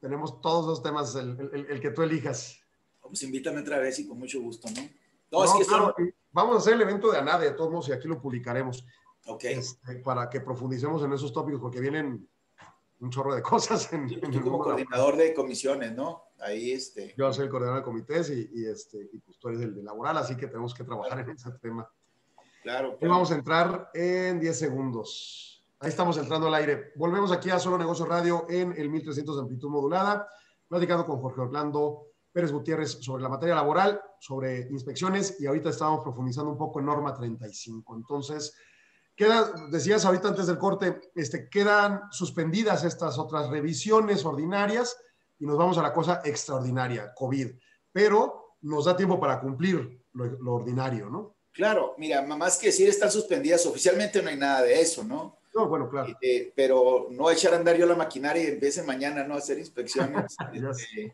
tenemos todos los temas, el, el, el, que tú elijas. Pues invítame otra vez y con mucho gusto, ¿no? No, no es que claro, son... Vamos a hacer el evento de ANADE, de todos modos, y aquí lo publicaremos. Ok. Este, para que profundicemos en esos tópicos, porque vienen un chorro de cosas. En, Yo, en como coordinador de comisiones, ¿no? Ahí este. Yo soy el coordinador de comités y, y, este, y pues tú eres el de laboral, así que tenemos que trabajar claro. en ese tema. Claro. Y vamos a entrar en 10 segundos. Ahí estamos entrando al aire. Volvemos aquí a Solo Negocio Radio en el 1300 de amplitud modulada, platicando con Jorge Orlando Pérez Gutiérrez sobre la materia laboral, sobre inspecciones y ahorita estábamos profundizando un poco en norma 35. Entonces, queda, decías ahorita antes del corte, este, quedan suspendidas estas otras revisiones ordinarias y nos vamos a la cosa extraordinaria, COVID. Pero nos da tiempo para cumplir lo, lo ordinario, ¿no? Claro, mira, más que decir están suspendidas, oficialmente no hay nada de eso, ¿no? No, bueno, claro. Eh, pero no echar a andar yo la maquinaria y empiece mañana ¿no? a hacer inspecciones. este,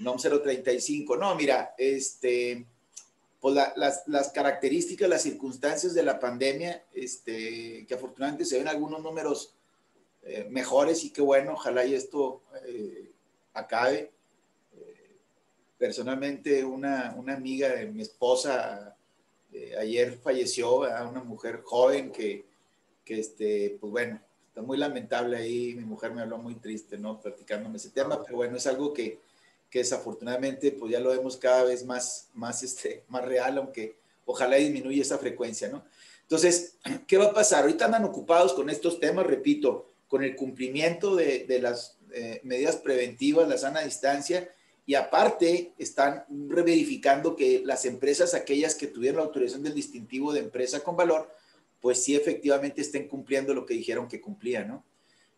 NOM 035. No, mira, este, pues la, las, las, características, las circunstancias de la pandemia, este, que afortunadamente se ven algunos números eh, mejores y qué bueno, ojalá y esto eh, acabe. Eh, personalmente, una, una, amiga de mi esposa eh, ayer falleció, ¿verdad? una mujer joven que, que, este, pues bueno, está muy lamentable ahí. Mi mujer me habló muy triste, ¿no? Platicándome ese tema, pero bueno, es algo que, que desafortunadamente, pues ya lo vemos cada vez más, más, este, más real, aunque ojalá disminuya esa frecuencia, ¿no? Entonces, ¿qué va a pasar? Ahorita andan ocupados con estos temas, repito, con el cumplimiento de, de las eh, medidas preventivas, la sana distancia, y aparte están reverificando que las empresas, aquellas que tuvieron la autorización del distintivo de empresa con valor, pues sí efectivamente estén cumpliendo lo que dijeron que cumplían, ¿no?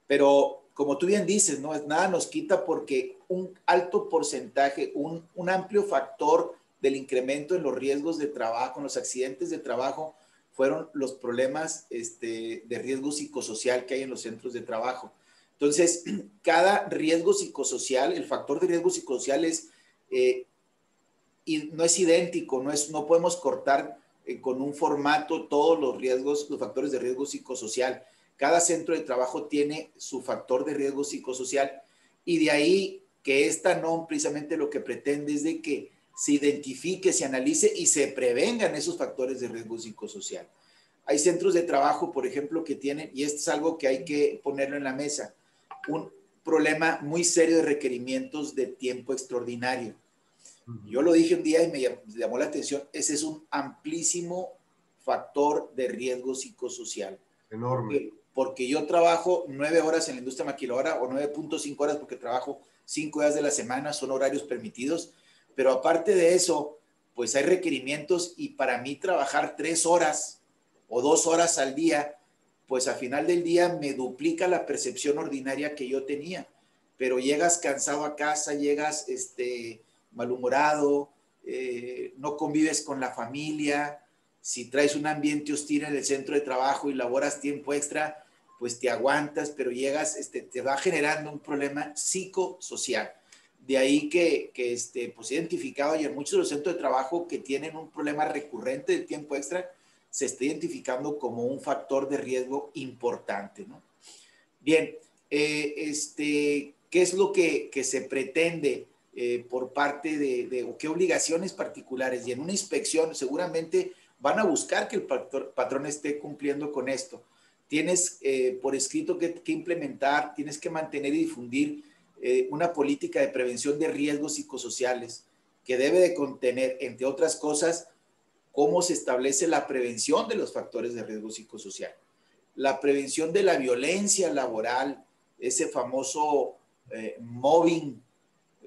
Pero como tú bien dices, no es nada nos quita porque un alto porcentaje, un, un amplio factor del incremento en los riesgos de trabajo, en los accidentes de trabajo, fueron los problemas este, de riesgo psicosocial que hay en los centros de trabajo. Entonces, cada riesgo psicosocial, el factor de riesgo psicosocial es, eh, y no es idéntico, no, es, no podemos cortar eh, con un formato todos los riesgos, los factores de riesgo psicosocial. Cada centro de trabajo tiene su factor de riesgo psicosocial y de ahí que esta NOM precisamente lo que pretende es de que se identifique, se analice y se prevengan esos factores de riesgo psicosocial. Hay centros de trabajo, por ejemplo, que tienen, y esto es algo que hay que ponerlo en la mesa, un problema muy serio de requerimientos de tiempo extraordinario. Yo lo dije un día y me llamó la atención, ese es un amplísimo factor de riesgo psicosocial. Enorme. Porque, yo trabajo nueve horas en la industria maquiladora o 9.5 horas porque trabajo cinco días de la semana, son horarios permitidos, pero aparte de eso, pues hay requerimientos y para mí trabajar tres horas o dos horas al día pues al final del día me duplica la percepción ordinaria que yo tenía. Pero llegas cansado a casa, llegas este, malhumorado, eh, no convives con la familia, si traes un ambiente hostil en el centro de trabajo y laboras tiempo extra, pues te aguantas, pero llegas, este, te va generando un problema psicosocial. De ahí que, que este, pues identificado y en muchos de los centros de trabajo que tienen un problema recurrente de tiempo extra, se está identificando como un factor de riesgo importante, ¿no? Bien, eh, este, ¿qué es lo que, se pretende eh, por parte de, o qué obligaciones particulares? Y en una inspección seguramente van a buscar que el patrón esté cumpliendo con esto. Tienes eh, por escrito que, implementar, tienes que mantener y difundir una política de prevención de riesgos psicosociales que debe de contener, entre otras cosas, cómo se establece la prevención de los factores de riesgo psicosocial, la prevención de la violencia laboral, ese famoso eh, mobbing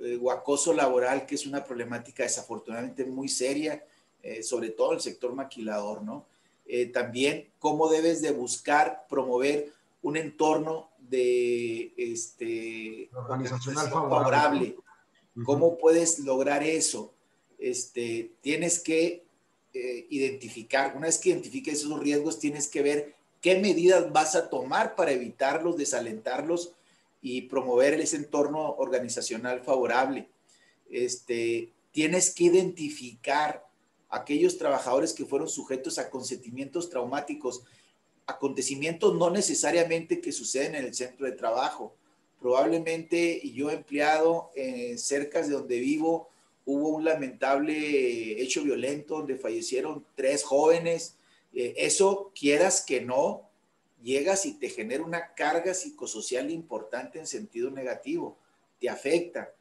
eh, o acoso laboral, que es una problemática desafortunadamente muy seria, eh, sobre todo en el sector maquilador, ¿no? también cómo debes de buscar promover un entorno de este, organizacional favorable. ¿Cómo puedes lograr eso? Este, tienes que identificar, una vez que identifiques esos riesgos, tienes que ver qué medidas vas a tomar para evitarlos, desalentarlos y promover ese entorno organizacional favorable. Este, tienes que identificar aquellos trabajadores que fueron sujetos a consentimientos traumáticos, acontecimientos no necesariamente que suceden en el centro de trabajo. Probablemente yo empleado eh, cerca de donde vivo hubo un lamentable hecho violento donde fallecieron tres jóvenes. Eh, eso quieras que no, llegas y te genera una carga psicosocial importante en sentido negativo, te afecta.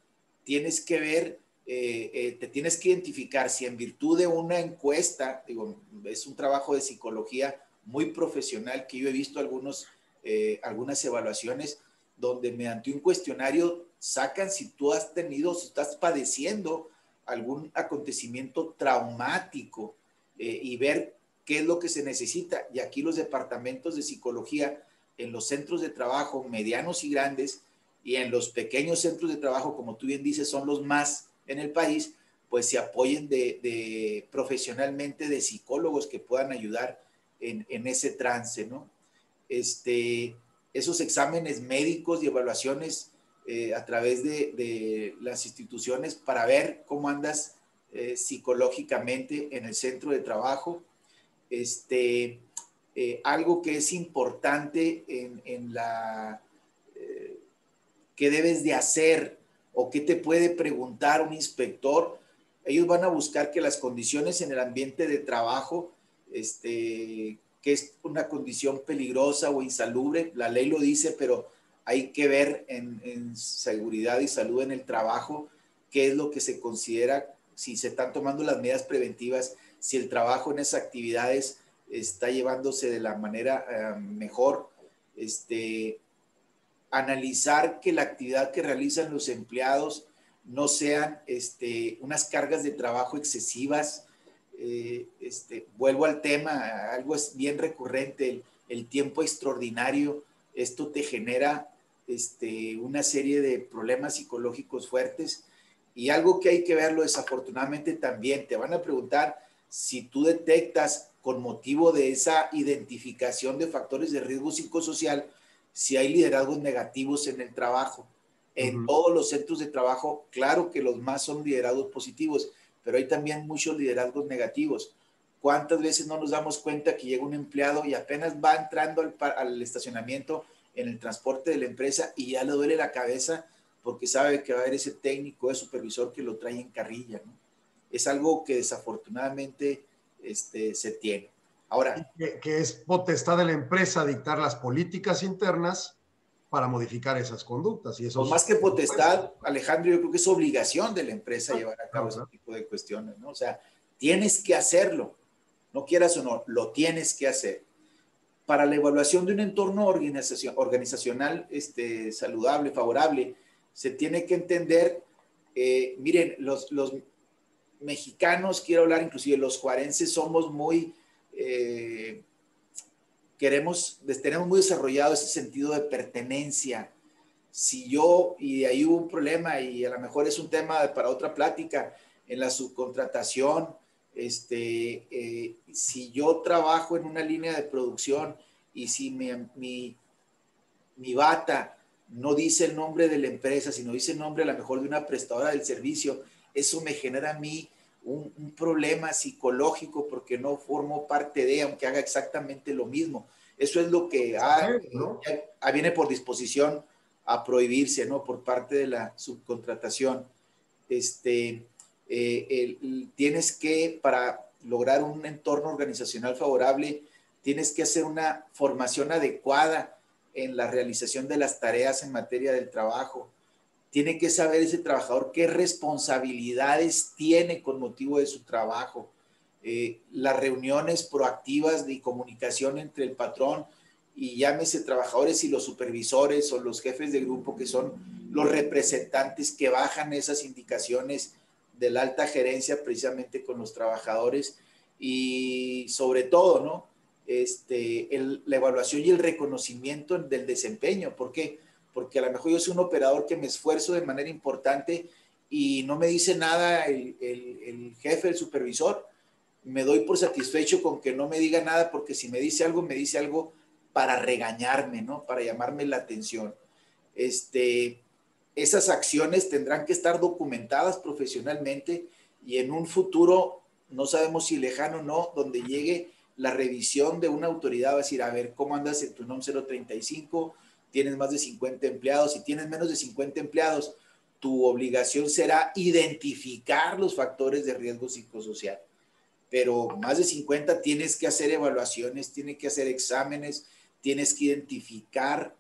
Tienes que ver, eh, eh, te tienes que identificar si en virtud de una encuesta, digo, es un trabajo de psicología muy profesional que yo he visto algunos, eh, algunas evaluaciones donde mediante un cuestionario sacan si tú has tenido, si estás padeciendo algún acontecimiento traumático y ver qué es lo que se necesita. Y aquí los departamentos de psicología en los centros de trabajo medianos y grandes y en los pequeños centros de trabajo, como tú bien dices, son los más en el país, pues se apoyen de, profesionalmente de psicólogos que puedan ayudar en, ese trance, ¿no? Este, esos exámenes médicos y evaluaciones eh, a través de, las instituciones para ver cómo andas eh, psicológicamente en el centro de trabajo este, eh, algo que es importante en, la eh, que debes de hacer o qué te puede preguntar un inspector. Ellos van a buscar que las condiciones en el ambiente de trabajo, este, que es una condición peligrosa o insalubre, la ley lo dice, pero hay que ver en, seguridad y salud en el trabajo qué es lo que se considera, si se están tomando las medidas preventivas si el trabajo en esas actividades está llevándose de la manera eh, mejor, este, analizar que la actividad que realizan los empleados no sean este, unas cargas de trabajo excesivas. Eh, este, vuelvo al tema, algo es bien recurrente, el, tiempo extraordinario. Esto te genera este, una serie de problemas psicológicos fuertes y algo que hay que verlo desafortunadamente también. Te van a preguntar, si tú detectas con motivo de esa identificación de factores de riesgo psicosocial, si hay liderazgos negativos en el trabajo. En todos los centros de trabajo, claro que los más son liderazgos positivos, pero hay también muchos liderazgos negativos. ¿Cuántas veces no nos damos cuenta que llega un empleado y apenas va entrando al, al estacionamiento en el transporte de la empresa y ya le duele la cabeza porque sabe que va a haber ese técnico, ese supervisor que lo trae en carrilla? ¿no? es algo que desafortunadamente este, se tiene. Ahora. Que, es potestad de la empresa dictar las políticas internas para modificar esas conductas. Y eso pues más que potestad, Alejandro, yo creo que es obligación de la empresa llevar a cabo ese tipo de cuestiones, ¿no? O sea, tienes que hacerlo, no quieras o no, lo tienes que hacer. Para la evaluación de un entorno organizacional este, saludable, favorable, se tiene que entender, eh, miren, los, los, mexicanos, quiero hablar inclusive los juarenses, somos muy, eh, queremos, tenemos muy desarrollado ese sentido de pertenencia. Si yo, y ahí hubo un problema, y a lo mejor es un tema para otra plática, en la subcontratación, este, eh, si yo trabajo en una línea de producción y si mi, mi, mi bata no dice el nombre de la empresa, sino dice el nombre a lo mejor de una prestadora del servicio, eso me genera a mí un, problema psicológico porque no formo parte de, aunque haga exactamente lo mismo. Eso es lo que viene por disposición a prohibirse, ¿no? Por parte de la subcontratación. Este, eh, tienes que, para lograr un entorno organizacional favorable, tienes que hacer una formación adecuada en la realización de las tareas en materia del trabajo. Tiene que saber ese trabajador qué responsabilidades tiene con motivo de su trabajo. Eh, las reuniones proactivas de comunicación entre el patrón y llámese trabajadores y los supervisores o los jefes de grupo que son los representantes que bajan esas indicaciones de la alta gerencia precisamente con los trabajadores y sobre todo, ¿no? Este, la evaluación y el reconocimiento del desempeño. ¿Por qué? Porque a lo mejor yo soy un operador que me esfuerzo de manera importante y no me dice nada el, el jefe, el supervisor. Me doy por satisfecho con que no me diga nada porque si me dice algo, me dice algo para regañarme, ¿no? Para llamarme la atención. Este, esas acciones tendrán que estar documentadas profesionalmente y en un futuro, no sabemos si lejano o no, donde llegue la revisión de una autoridad, va a decir, a ver, ¿cómo andas en tu NOM 035? ¿Tienes más de 50 empleados? Si tienes menos de 50 empleados, tu obligación será identificar los factores de riesgo psicosocial. Pero más de 50 tienes que hacer evaluaciones, tienes que hacer exámenes, tienes que identificar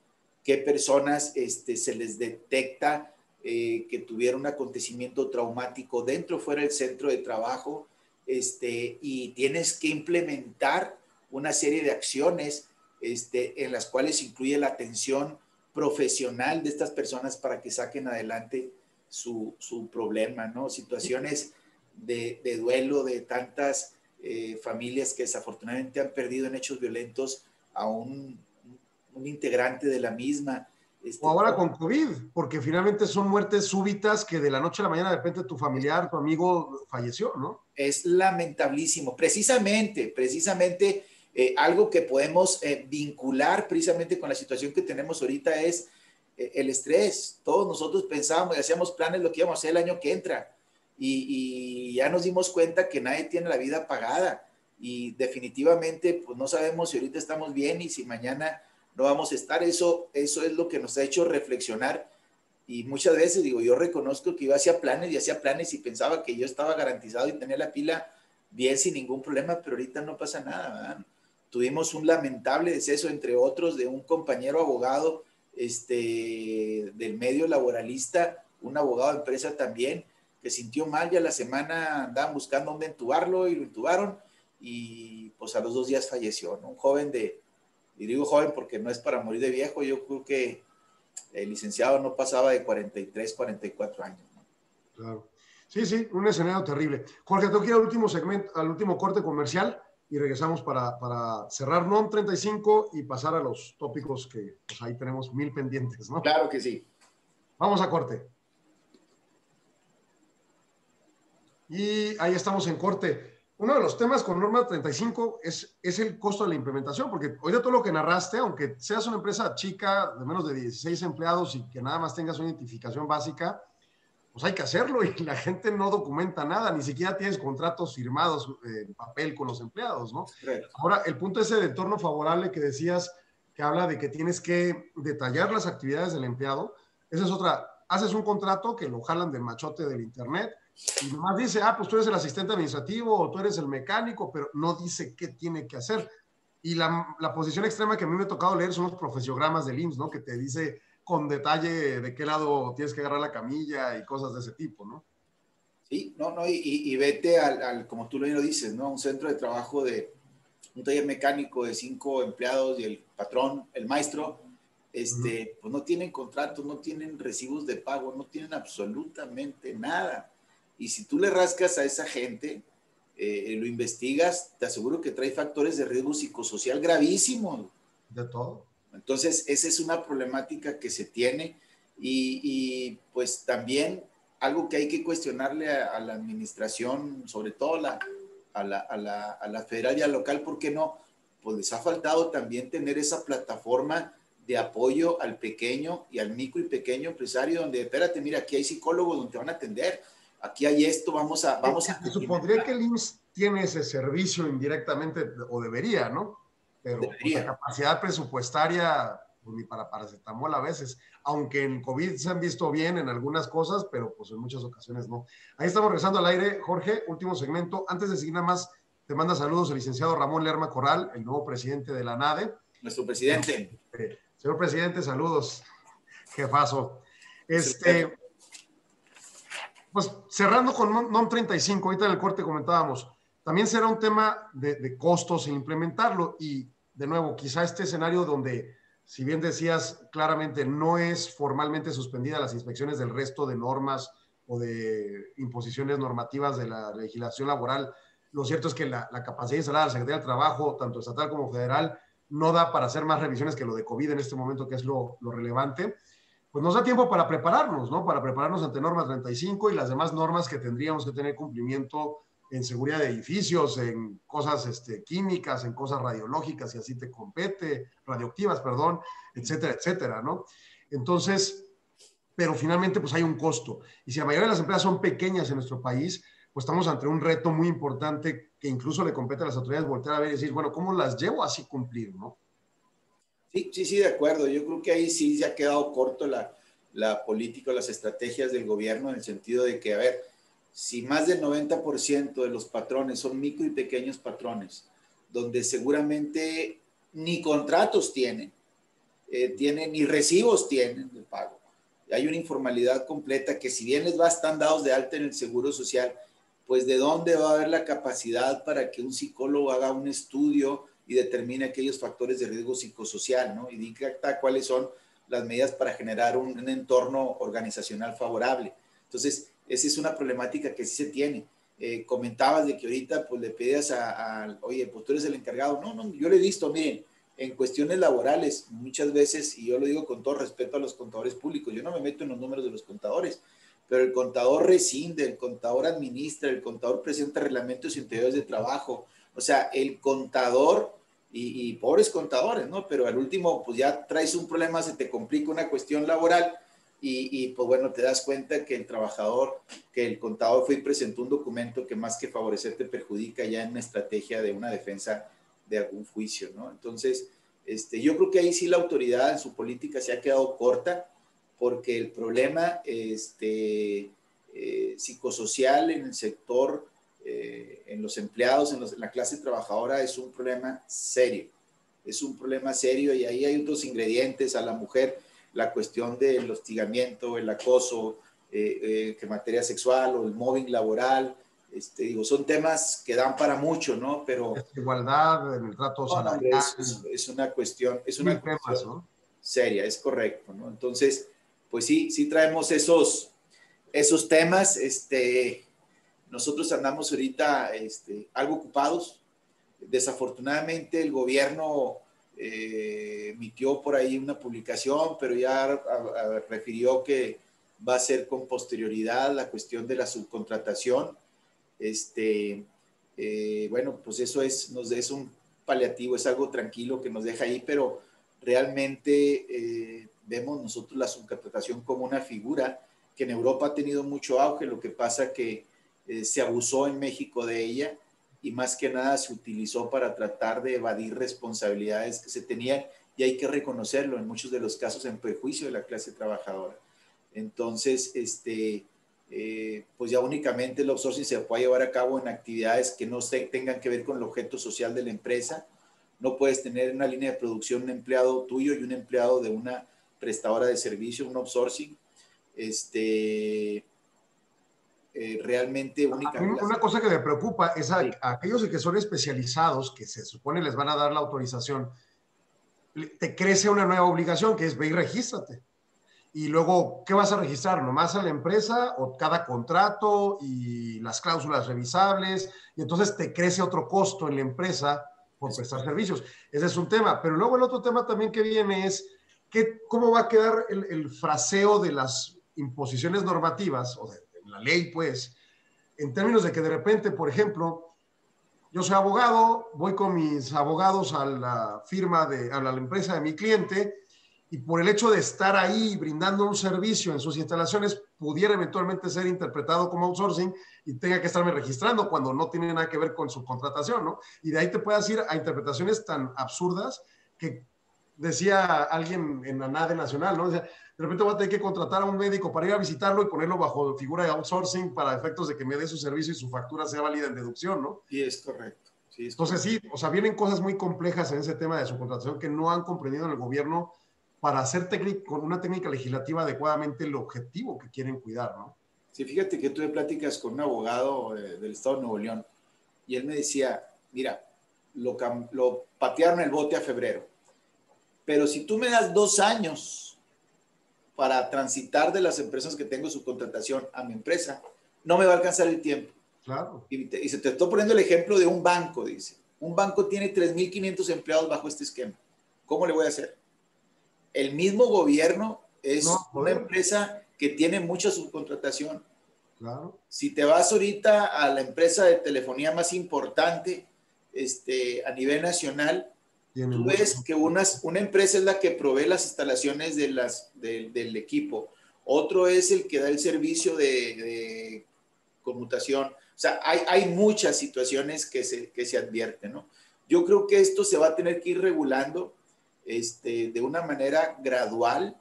qué personas este, se les detecta eh, que tuvieron un acontecimiento traumático dentro o fuera del centro de trabajo, este, y tienes que implementar una serie de acciones este, en las cuales incluye la atención profesional de estas personas para que saquen adelante su, problema, ¿no? Situaciones de, duelo de tantas eh, familias que desafortunadamente han perdido en hechos violentos a un, integrante de la misma. Este, o ahora con COVID, porque finalmente son muertes súbitas que de la noche a la mañana de repente tu familiar, tu amigo falleció, ¿no? Es lamentablísimo. Precisamente, precisamente eh, algo que podemos eh, vincular precisamente con la situación que tenemos ahorita es eh, el estrés. Todos nosotros pensábamos y hacíamos planes lo que íbamos a hacer el año que entra y, y ya nos dimos cuenta que nadie tiene la vida pagada y definitivamente pues no sabemos si ahorita estamos bien y si mañana no vamos a estar. Eso, eso es lo que nos ha hecho reflexionar y muchas veces digo, yo reconozco que yo hacía planes y hacía planes y pensaba que yo estaba garantizado y tenía la pila bien sin ningún problema, pero ahorita no pasa nada. Tuvimos un lamentable deceso, entre otros, de un compañero abogado este, del medio laboralista, un abogado de empresa también, que sintió mal ya la semana andaban buscando dónde entubarlo y lo entubaron y pues a los dos días falleció, ¿no? Un joven de, y digo joven porque no es para morir de viejo, yo creo que el licenciado no pasaba de 43, 44 años. ¿no? Claro. Sí, sí, un escenario terrible. Jorge, tengo que ir al último segmento, al último corte comercial y regresamos para, para cerrar NOM 35 y pasar a los tópicos que pues, ahí tenemos mil pendientes, ¿no? Claro que sí. Vamos a corte. Y ahí estamos en corte uno de los temas con norma 35 es, es el costo de la implementación, porque hoy de todo lo que narraste, aunque seas una empresa chica de menos de 16 empleados y que nada más tengas una identificación básica, pues hay que hacerlo y la gente no documenta nada, ni siquiera tienes contratos firmados en papel con los empleados, ¿no? Ahora, el punto ese de entorno favorable que decías, que habla de que tienes que detallar las actividades del empleado, esa es otra. Haces un contrato que lo jalan del machote del Internet, y nomás dice, ah, pues tú eres el asistente administrativo o tú eres el mecánico, pero no dice qué tiene que hacer. Y la, la posición extrema que a mí me ha tocado leer son los profesiogramas del IMSS, ¿no? Que te dice con detalle de qué lado tienes que agarrar la camilla y cosas de ese tipo, ¿no? Sí, no, no, y, y vete al, al, como tú lo dices, ¿no? Un centro de trabajo de un taller mecánico de cinco empleados y el patrón, el maestro, este, pues no tienen contratos, no tienen recibos de pago, no tienen absolutamente nada. Y si tú le rascas a esa gente, eh, lo investigas, te aseguro que trae factores de riesgo psicosocial gravísimos. De todo. Entonces, esa es una problemática que se tiene y, pues también algo que hay que cuestionarle a, la administración, sobre todo la, a, la, a, la, a la federal y a local, ¿por qué no? Pues les ha faltado también tener esa plataforma de apoyo al pequeño y al micro y pequeño empresario, donde, espérate, mira, aquí hay psicólogos donde te van a atender, aquí hay esto, vamos a... Vamos a supondría que el IMSS tiene ese servicio indirectamente, o debería, ¿no? Pero pues, la capacidad presupuestaria pues, ni para paracetamol a veces, aunque en COVID se han visto bien en algunas cosas, pero pues en muchas ocasiones no. Ahí estamos regresando al aire, Jorge, último segmento. Antes de seguir nada más, te manda saludos el licenciado Ramón Lerma Corral, el nuevo presidente de la NADE. Nuestro presidente. Eh, señor presidente, saludos, jefazo. Este, pues cerrando con NOM 35, ahorita en el corte comentábamos, también será un tema de, de costos en implementarlo y de nuevo, quizá este escenario donde si bien decías claramente, no es formalmente suspendida las inspecciones del resto de normas o de imposiciones normativas de la legislación laboral, lo cierto es que la, capacidad instalada de la Secretaría del Trabajo, tanto estatal como federal, no da para hacer más revisiones que lo de COVID en este momento, que es lo, lo relevante. Pues nos da tiempo para prepararnos, ¿no? Para prepararnos ante norma 35 y las demás normas que tendríamos que tener cumplimiento en seguridad de edificios, en cosas este, químicas, en cosas radiológicas, si así te compete, radioactivas, perdón, etcétera, etcétera, ¿no? Entonces, pero finalmente pues hay un costo. Y si la mayoría de las empresas son pequeñas en nuestro país, pues estamos ante un reto muy importante que incluso le compete a las autoridades voltear a ver y decir, bueno, ¿cómo las llevo así cumplir, no? Sí, sí, sí, de acuerdo. Yo creo que ahí sí se ha quedado corto la, la política, las estrategias del gobierno en el sentido de que, a ver, si más del 90% de los patrones son micro y pequeños patrones, donde seguramente ni contratos tienen, eh, tienen ni recibos tienen de pago. Hay una informalidad completa que si bien les va a estar dados de alta en el Seguro Social, pues de dónde va a haber la capacidad para que un psicólogo haga un estudio y determine aquellos factores de riesgo psicosocial, ¿no? Y diga cuáles son las medidas para generar un, un entorno organizacional favorable. Entonces, esa es una problemática que sí se tiene. Eh, comentabas de que ahorita pues le pedías a, oye, pues tú eres el encargado. No, no, yo le he visto, miren, en cuestiones laborales, muchas veces, y yo lo digo con todo respeto a los contadores públicos, yo no me meto en los números de los contadores, pero el contador rescinde, el contador administra, el contador presenta reglamentos interiores de trabajo. O sea, el contador, y, y pobres contadores, ¿no? Pero al último, pues ya traes un problema, se te complica una cuestión laboral y, pues bueno, te das cuenta que el trabajador, que el contador fue y presentó un documento que más que favorecerte perjudica ya en una estrategia de una defensa de algún juicio, ¿no? Entonces, este, yo creo que ahí sí la autoridad en su política se ha quedado corta porque el problema este, eh, psicosocial en el sector, eh, en los empleados, en, en la clase trabajadora es un problema serio, es un problema serio y ahí hay otros ingredientes a la mujer la cuestión del hostigamiento, el acoso, eh, eh, que materia sexual o el mobbing laboral, este, digo, son temas que dan para mucho, ¿no? Pero... Igualdad en el trato es, una cuestión, es una cuestión seria, es correcto, ¿no? Entonces, pues sí, sí traemos esos, esos temas, este, nosotros andamos ahorita este, algo ocupados, desafortunadamente el gobierno eh, emitió por ahí una publicación, pero ya refirió que va a ser con posterioridad la cuestión de la subcontratación. Este, eh, bueno, pues eso es, nos es un paliativo, es algo tranquilo que nos deja ahí, pero realmente eh, vemos nosotros la subcontratación como una figura que en Europa ha tenido mucho auge, lo que pasa que se abusó en México de ella y más que nada se utilizó para tratar de evadir responsabilidades que se tenían y hay que reconocerlo en muchos de los casos en perjuicio de la clase trabajadora. Entonces, este, eh, pues ya únicamente el outsourcing se puede llevar a cabo en actividades que no se, tengan que ver con el objeto social de la empresa. No puedes tener en una línea de producción un empleado tuyo y un empleado de una prestadora de servicio, un outsourcing. Este, eh, realmente única. Una cosa que me preocupa es a, aquellos que son especializados, que se supone les van a dar la autorización, te crece una nueva obligación que es ve y regístrate. Y luego, ¿qué vas a registrar? ¿Nomás a la empresa o cada contrato y las cláusulas revisables? Y entonces te crece otro costo en la empresa por prestar servicios. Ese es un tema. Pero luego el otro tema también que viene es que, cómo va a quedar el, el fraseo de las imposiciones normativas o de, la ley, pues, en términos de que de repente, por ejemplo, yo soy abogado, voy con mis abogados a la firma de, a la empresa de mi cliente y por el hecho de estar ahí brindando un servicio en sus instalaciones, pudiera eventualmente ser interpretado como outsourcing y tenga que estarme registrando cuando no tiene nada que ver con su contratación, ¿no? Y de ahí te puedes ir a interpretaciones tan absurdas que decía alguien en la NADE Nacional, ¿no? Decía, de repente voy a tener que contratar a un médico para ir a visitarlo y ponerlo bajo figura de outsourcing para efectos de que me dé su servicio y su factura sea válida en deducción, ¿no? Sí, es correcto. Sí, es Entonces sí, o sea, vienen cosas muy complejas en ese tema de su contratación que no han comprendido en el gobierno para hacer con una técnica legislativa adecuadamente el objetivo que quieren cuidar, ¿no? Sí, fíjate que tuve pláticas con un abogado eh, del Estado de Nuevo León y él me decía, mira, lo, lo patearon el bote a febrero, pero si tú me das dos años para transitar de las empresas que tengo su contratación a mi empresa, no me va a alcanzar el tiempo. Claro. Y, te, y se te estoy poniendo el ejemplo de un banco, dice. Un banco tiene 3.500 empleados bajo este esquema. ¿Cómo le voy a hacer? el mismo gobierno es una empresa que tiene mucha subcontratación. Claro. Si te vas ahorita a la empresa de telefonía más importante este, a nivel nacional, tú ves que una empresa es la que provee las instalaciones de las, del equipo, otro es el que da el servicio de, conmutación. O sea, hay, hay, muchas situaciones que se, que se advierten, ¿no? Yo creo que esto se va a tener que ir regulando este, de una manera gradual,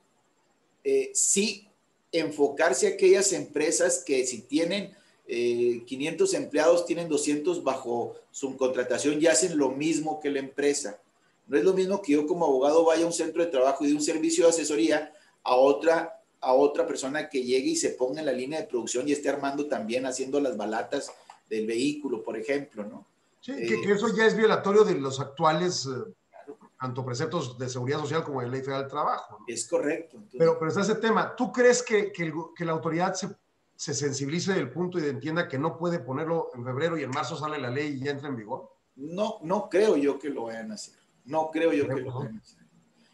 eh, sí enfocarse a aquellas empresas que si tienen 500 eh, empleados, tienen 200 bajo su contratación y hacen lo mismo que la empresa. No es lo mismo que yo como abogado vaya a un centro de trabajo y de un servicio de asesoría a otra, a otra persona que llegue y se ponga en la línea de producción y esté armando también, haciendo las balatas del vehículo, por ejemplo, ¿no? Sí, que, eh, eso ya es violatorio de los actuales tanto preceptos de seguridad social como de ley federal del trabajo. Es correcto. Pero, pero está ese tema. ¿Tú crees que, que, que la autoridad se, se, sensibilice del punto y entienda que no puede ponerlo en febrero y en marzo sale la ley y ya entra en vigor? No, no creo yo que lo vayan a hacer. No creo yo que hacer.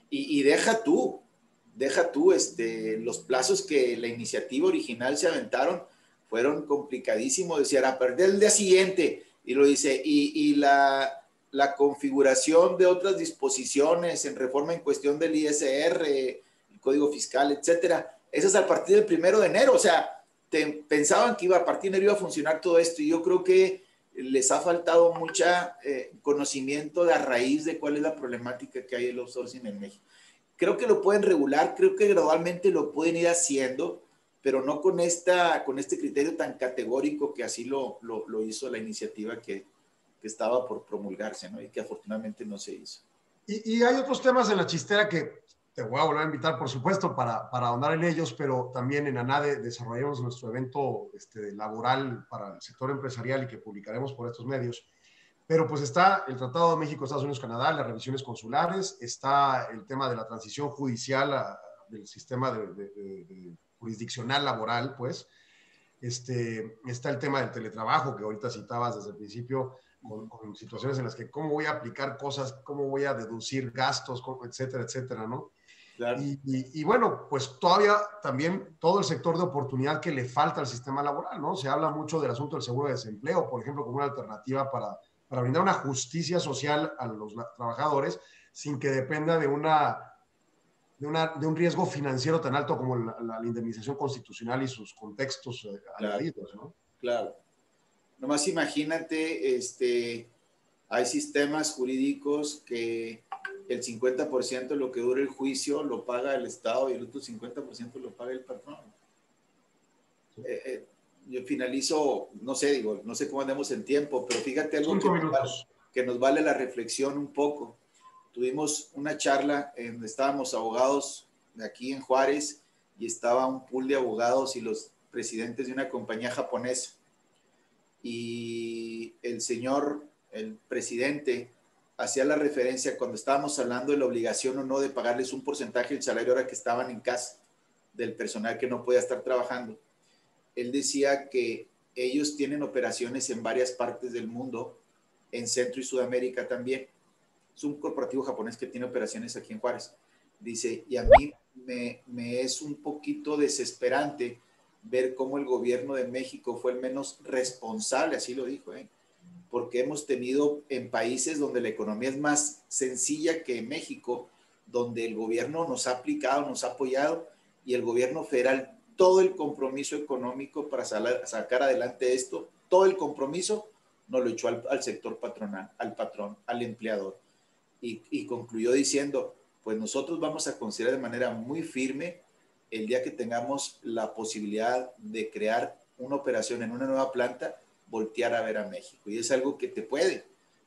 Y, y, deja tú, deja tú, este, los plazos que la iniciativa original se aventaron fueron complicadísimos. Decía, a perder el día siguiente. Y lo dice, y, y la la configuración de otras disposiciones en reforma en cuestión del ISR, el Código Fiscal, etcétera. Eso es a partir del primero de enero. O sea, pensaban que iba a partir de enero iba a funcionar todo esto y yo creo que les ha faltado mucha eh, conocimiento de a raíz de cuál es la problemática que hay en el outsourcing en México. Creo que lo pueden regular, creo que gradualmente lo pueden ir haciendo, pero no con, esta, con este criterio tan categórico que así lo, lo, lo hizo la iniciativa que, que estaba por promulgarse, ¿no? Y que afortunadamente no se hizo. Y, y, hay otros temas en la chistera que te voy a volver a invitar, por supuesto, para, para ahondar en ellos, pero también en ANADE desarrollamos nuestro evento este, laboral para el sector empresarial y que publicaremos por estos medios. Pero pues está el Tratado de México, Estados Unidos, Canadá, las revisiones consulares, está el tema de la transición judicial a, del sistema de, de, de, jurisdiccional laboral, pues. Este, está el tema del teletrabajo que ahorita citabas desde el principio, con, situaciones en las que cómo voy a aplicar cosas, cómo voy a deducir gastos, etcétera, etcétera, ¿no? Y, y, bueno, pues todavía también todo el sector de oportunidad que le falta al sistema laboral, ¿no? Se habla mucho del asunto del seguro de desempleo, por ejemplo, como una alternativa para, para brindar una justicia social a los trabajadores sin que dependa de una de, una, de, un riesgo financiero tan alto como la, la, indemnización constitucional y sus contextos eh, claro, ¿no? Claro. Nomás imagínate, este, hay sistemas jurídicos que el 50% de lo que dura el juicio lo paga el Estado y el otro 50% lo paga el patrón. Eh, eh, yo finalizo, no sé, digo, no sé cómo andemos en tiempo, pero fíjate algo que nos, vale, que nos, vale, la reflexión un poco. Tuvimos una charla en donde estábamos abogados de aquí en Juárez y estaba un pool de abogados y los presidentes de una compañía japonesa y el señor, el presidente, hacía la referencia cuando estábamos hablando de la obligación o no de pagarles un porcentaje del salario ahora que estaban en casa, del personal que no podía estar trabajando. Él decía que ellos tienen operaciones en varias partes del mundo, en Centro y Sudamérica también. Es un corporativo japonés que tiene operaciones aquí en Juárez. Dice, y a mí me, es un poquito desesperante ver cómo el gobierno de México fue el menos responsable, así lo dijo, ¿eh? Porque hemos tenido en países donde la economía es más sencilla que en México, donde el gobierno nos ha aplicado, nos ha apoyado y el gobierno federal todo el compromiso económico para sacar adelante esto, todo el compromiso nos lo echó al, al sector patronal, al patrón, al empleador. Y, y concluyó diciendo, pues nosotros vamos a considerar de manera muy firme el día que tengamos la posibilidad de crear una operación en una nueva planta, voltear a ver a México. Y es algo que te puede,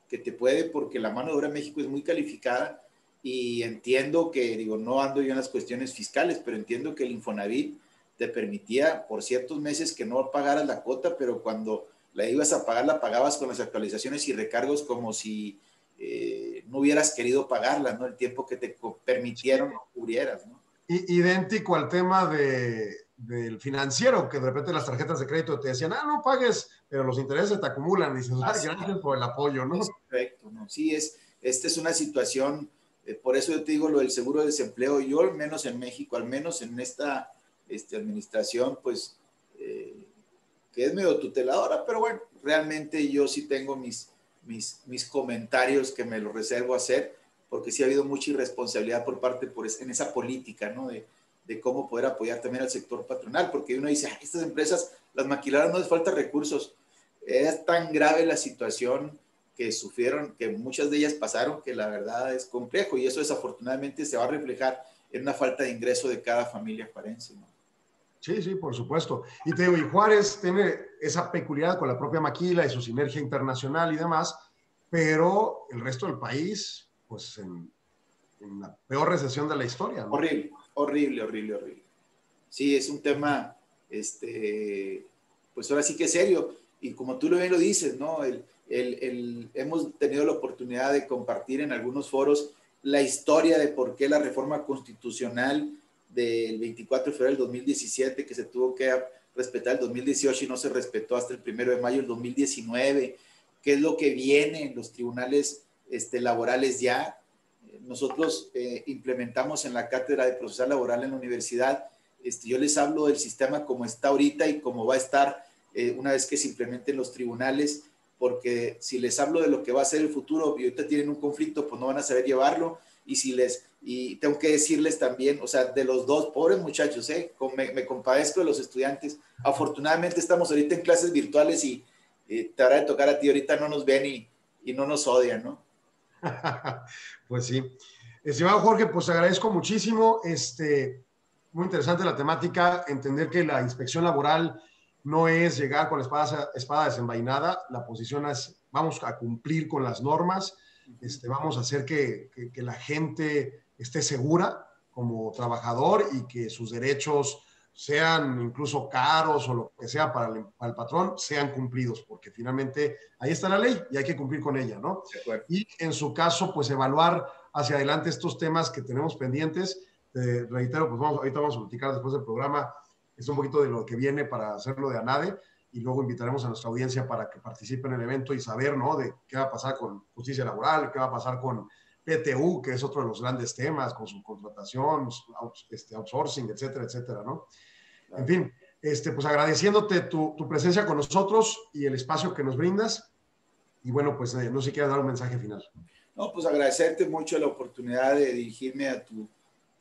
que te puede porque la mano de obra en México es muy calificada y entiendo que, digo, no ando yo en las cuestiones fiscales, pero entiendo que el Infonavit te permitía por ciertos meses que no pagaras la cuota, pero cuando la ibas a pagar, la pagabas con las actualizaciones y recargos como si eh, no hubieras querido pagarla, ¿no? El tiempo que te permitieron o cubrieras, ¿no? idéntico al tema de, del financiero, que de repente las tarjetas de crédito te decían, ah, no pagues, pero los intereses te acumulan. Y dices, ah, gracias por el apoyo, ¿no? Perfecto, ¿no? Sí, es, esta es una situación, eh, por eso yo te digo lo del seguro de desempleo, yo al menos en México, al menos en esta este, administración, pues, eh, que es medio tuteladora, pero bueno, realmente yo sí tengo mis, mis, mis comentarios que me lo reservo a hacer, porque sí ha habido mucha irresponsabilidad por parte, por, en esa política, ¿no? De, de cómo poder apoyar también al sector patronal, porque uno dice, estas empresas, las maquiladoras no les falta recursos. Es tan grave la situación que sufrieron, que muchas de ellas pasaron, que la verdad es complejo y eso desafortunadamente se va a reflejar en una falta de ingreso de cada familia juarense. ¿no? Sí, sí, por supuesto. Y te digo, y Juárez tiene esa peculiaridad con la propia maquila y su sinergia internacional y demás, pero el resto del país, pues en, la peor recesión de la historia. ¿no? Horrible, horrible, horrible, horrible. Sí, es un tema, este, pues ahora sí que es serio. Y como tú bien lo dices, ¿no? El, el, el, hemos tenido la oportunidad de compartir en algunos foros la historia de por qué la reforma constitucional del 24 de febrero del 2017, que se tuvo que respetar el 2018 y no se respetó hasta el primero de mayo del 2019, qué es lo que viene en los tribunales este, laborales ya. Nosotros eh, implementamos en la cátedra de procesal laboral en la universidad, este, yo les hablo del sistema como está ahorita y cómo va a estar eh, una vez que se implementen los tribunales, porque si les hablo de lo que va a ser el futuro y ahorita tienen un conflicto, pues no van a saber llevarlo y si les, y tengo que decirles también, o sea, de los dos pobres muchachos, ¿eh? me, me compadezco de los estudiantes. Afortunadamente estamos ahorita en clases virtuales y te hará de tocar a ti, ahorita no nos ven y, y no nos odian, ¿no? pues sí. Estimado Jorge, pues agradezco muchísimo. Este, muy interesante la temática, entender que la inspección laboral no es llegar con la espada, desenvainada, la posición es vamos a cumplir con las normas, este, vamos a hacer que, que, la gente esté segura como trabajador y que sus derechos sean incluso caros o lo que sea para el, para el, patrón, sean cumplidos, porque finalmente ahí está la ley y hay que cumplir con ella, ¿no? Y en su caso, pues evaluar hacia adelante estos temas que tenemos pendientes. Eh, reitero, pues vamos, ahorita vamos a platicar después del programa, es un poquito de lo que viene para hacerlo de ANADE y luego invitaremos a nuestra audiencia para que participe en el evento y saber, ¿no? De qué va a pasar con justicia laboral, qué va a pasar con PTU, que es otro de los grandes temas, con su contratación, este, outsourcing, etcétera, etcétera, ¿no? En fin, este, pues agradeciéndote tu, tu, presencia con nosotros y el espacio que nos brindas. Y bueno, pues eh, no sé si quieres dar un mensaje final. No, pues agradecerte mucho la oportunidad de dirigirme a tu,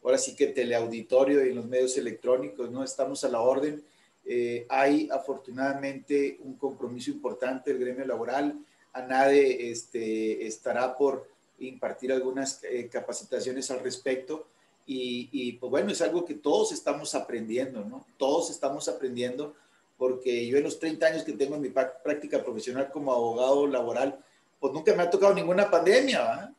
ahora sí que teleauditorio y los medios electrónicos, ¿no? Estamos a la orden eh, hay afortunadamente un compromiso importante del gremio laboral. ANADE este, estará por impartir algunas eh, capacitaciones al respecto. Y, y, pues bueno, es algo que todos estamos aprendiendo, ¿no? Todos estamos aprendiendo porque yo en los 30 años que tengo en mi práctica profesional como abogado laboral, pues nunca me ha tocado ninguna pandemia, ¿va?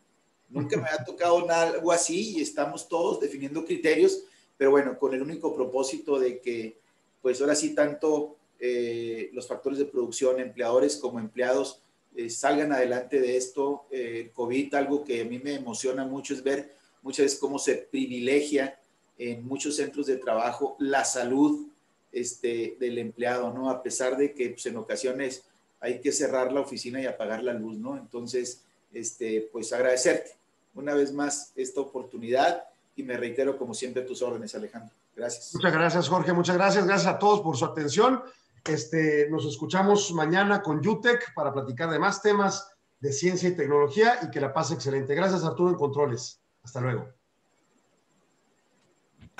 Nunca me ha tocado nada, algo así y estamos todos definiendo criterios, pero bueno, con el único propósito de que pues ahora sí tanto eh, los factores de producción, empleadores como empleados, eh, salgan adelante de esto. Eh, COVID, algo que a mí me emociona mucho es ver muchas veces cómo se privilegia en muchos centros de trabajo la salud este, del empleado, ¿no? A pesar de que pues, en ocasiones hay que cerrar la oficina y apagar la luz, ¿no? Entonces, este, pues agradecerte una vez más esta oportunidad y me reitero como siempre tus órdenes, Alejandro. Gracias. Muchas gracias, Jorge. Muchas gracias. Gracias a todos por su atención. Este, nos escuchamos mañana con UTEC para platicar de más temas de ciencia y tecnología y que la pase excelente. Gracias, Arturo, en Controles. Hasta luego.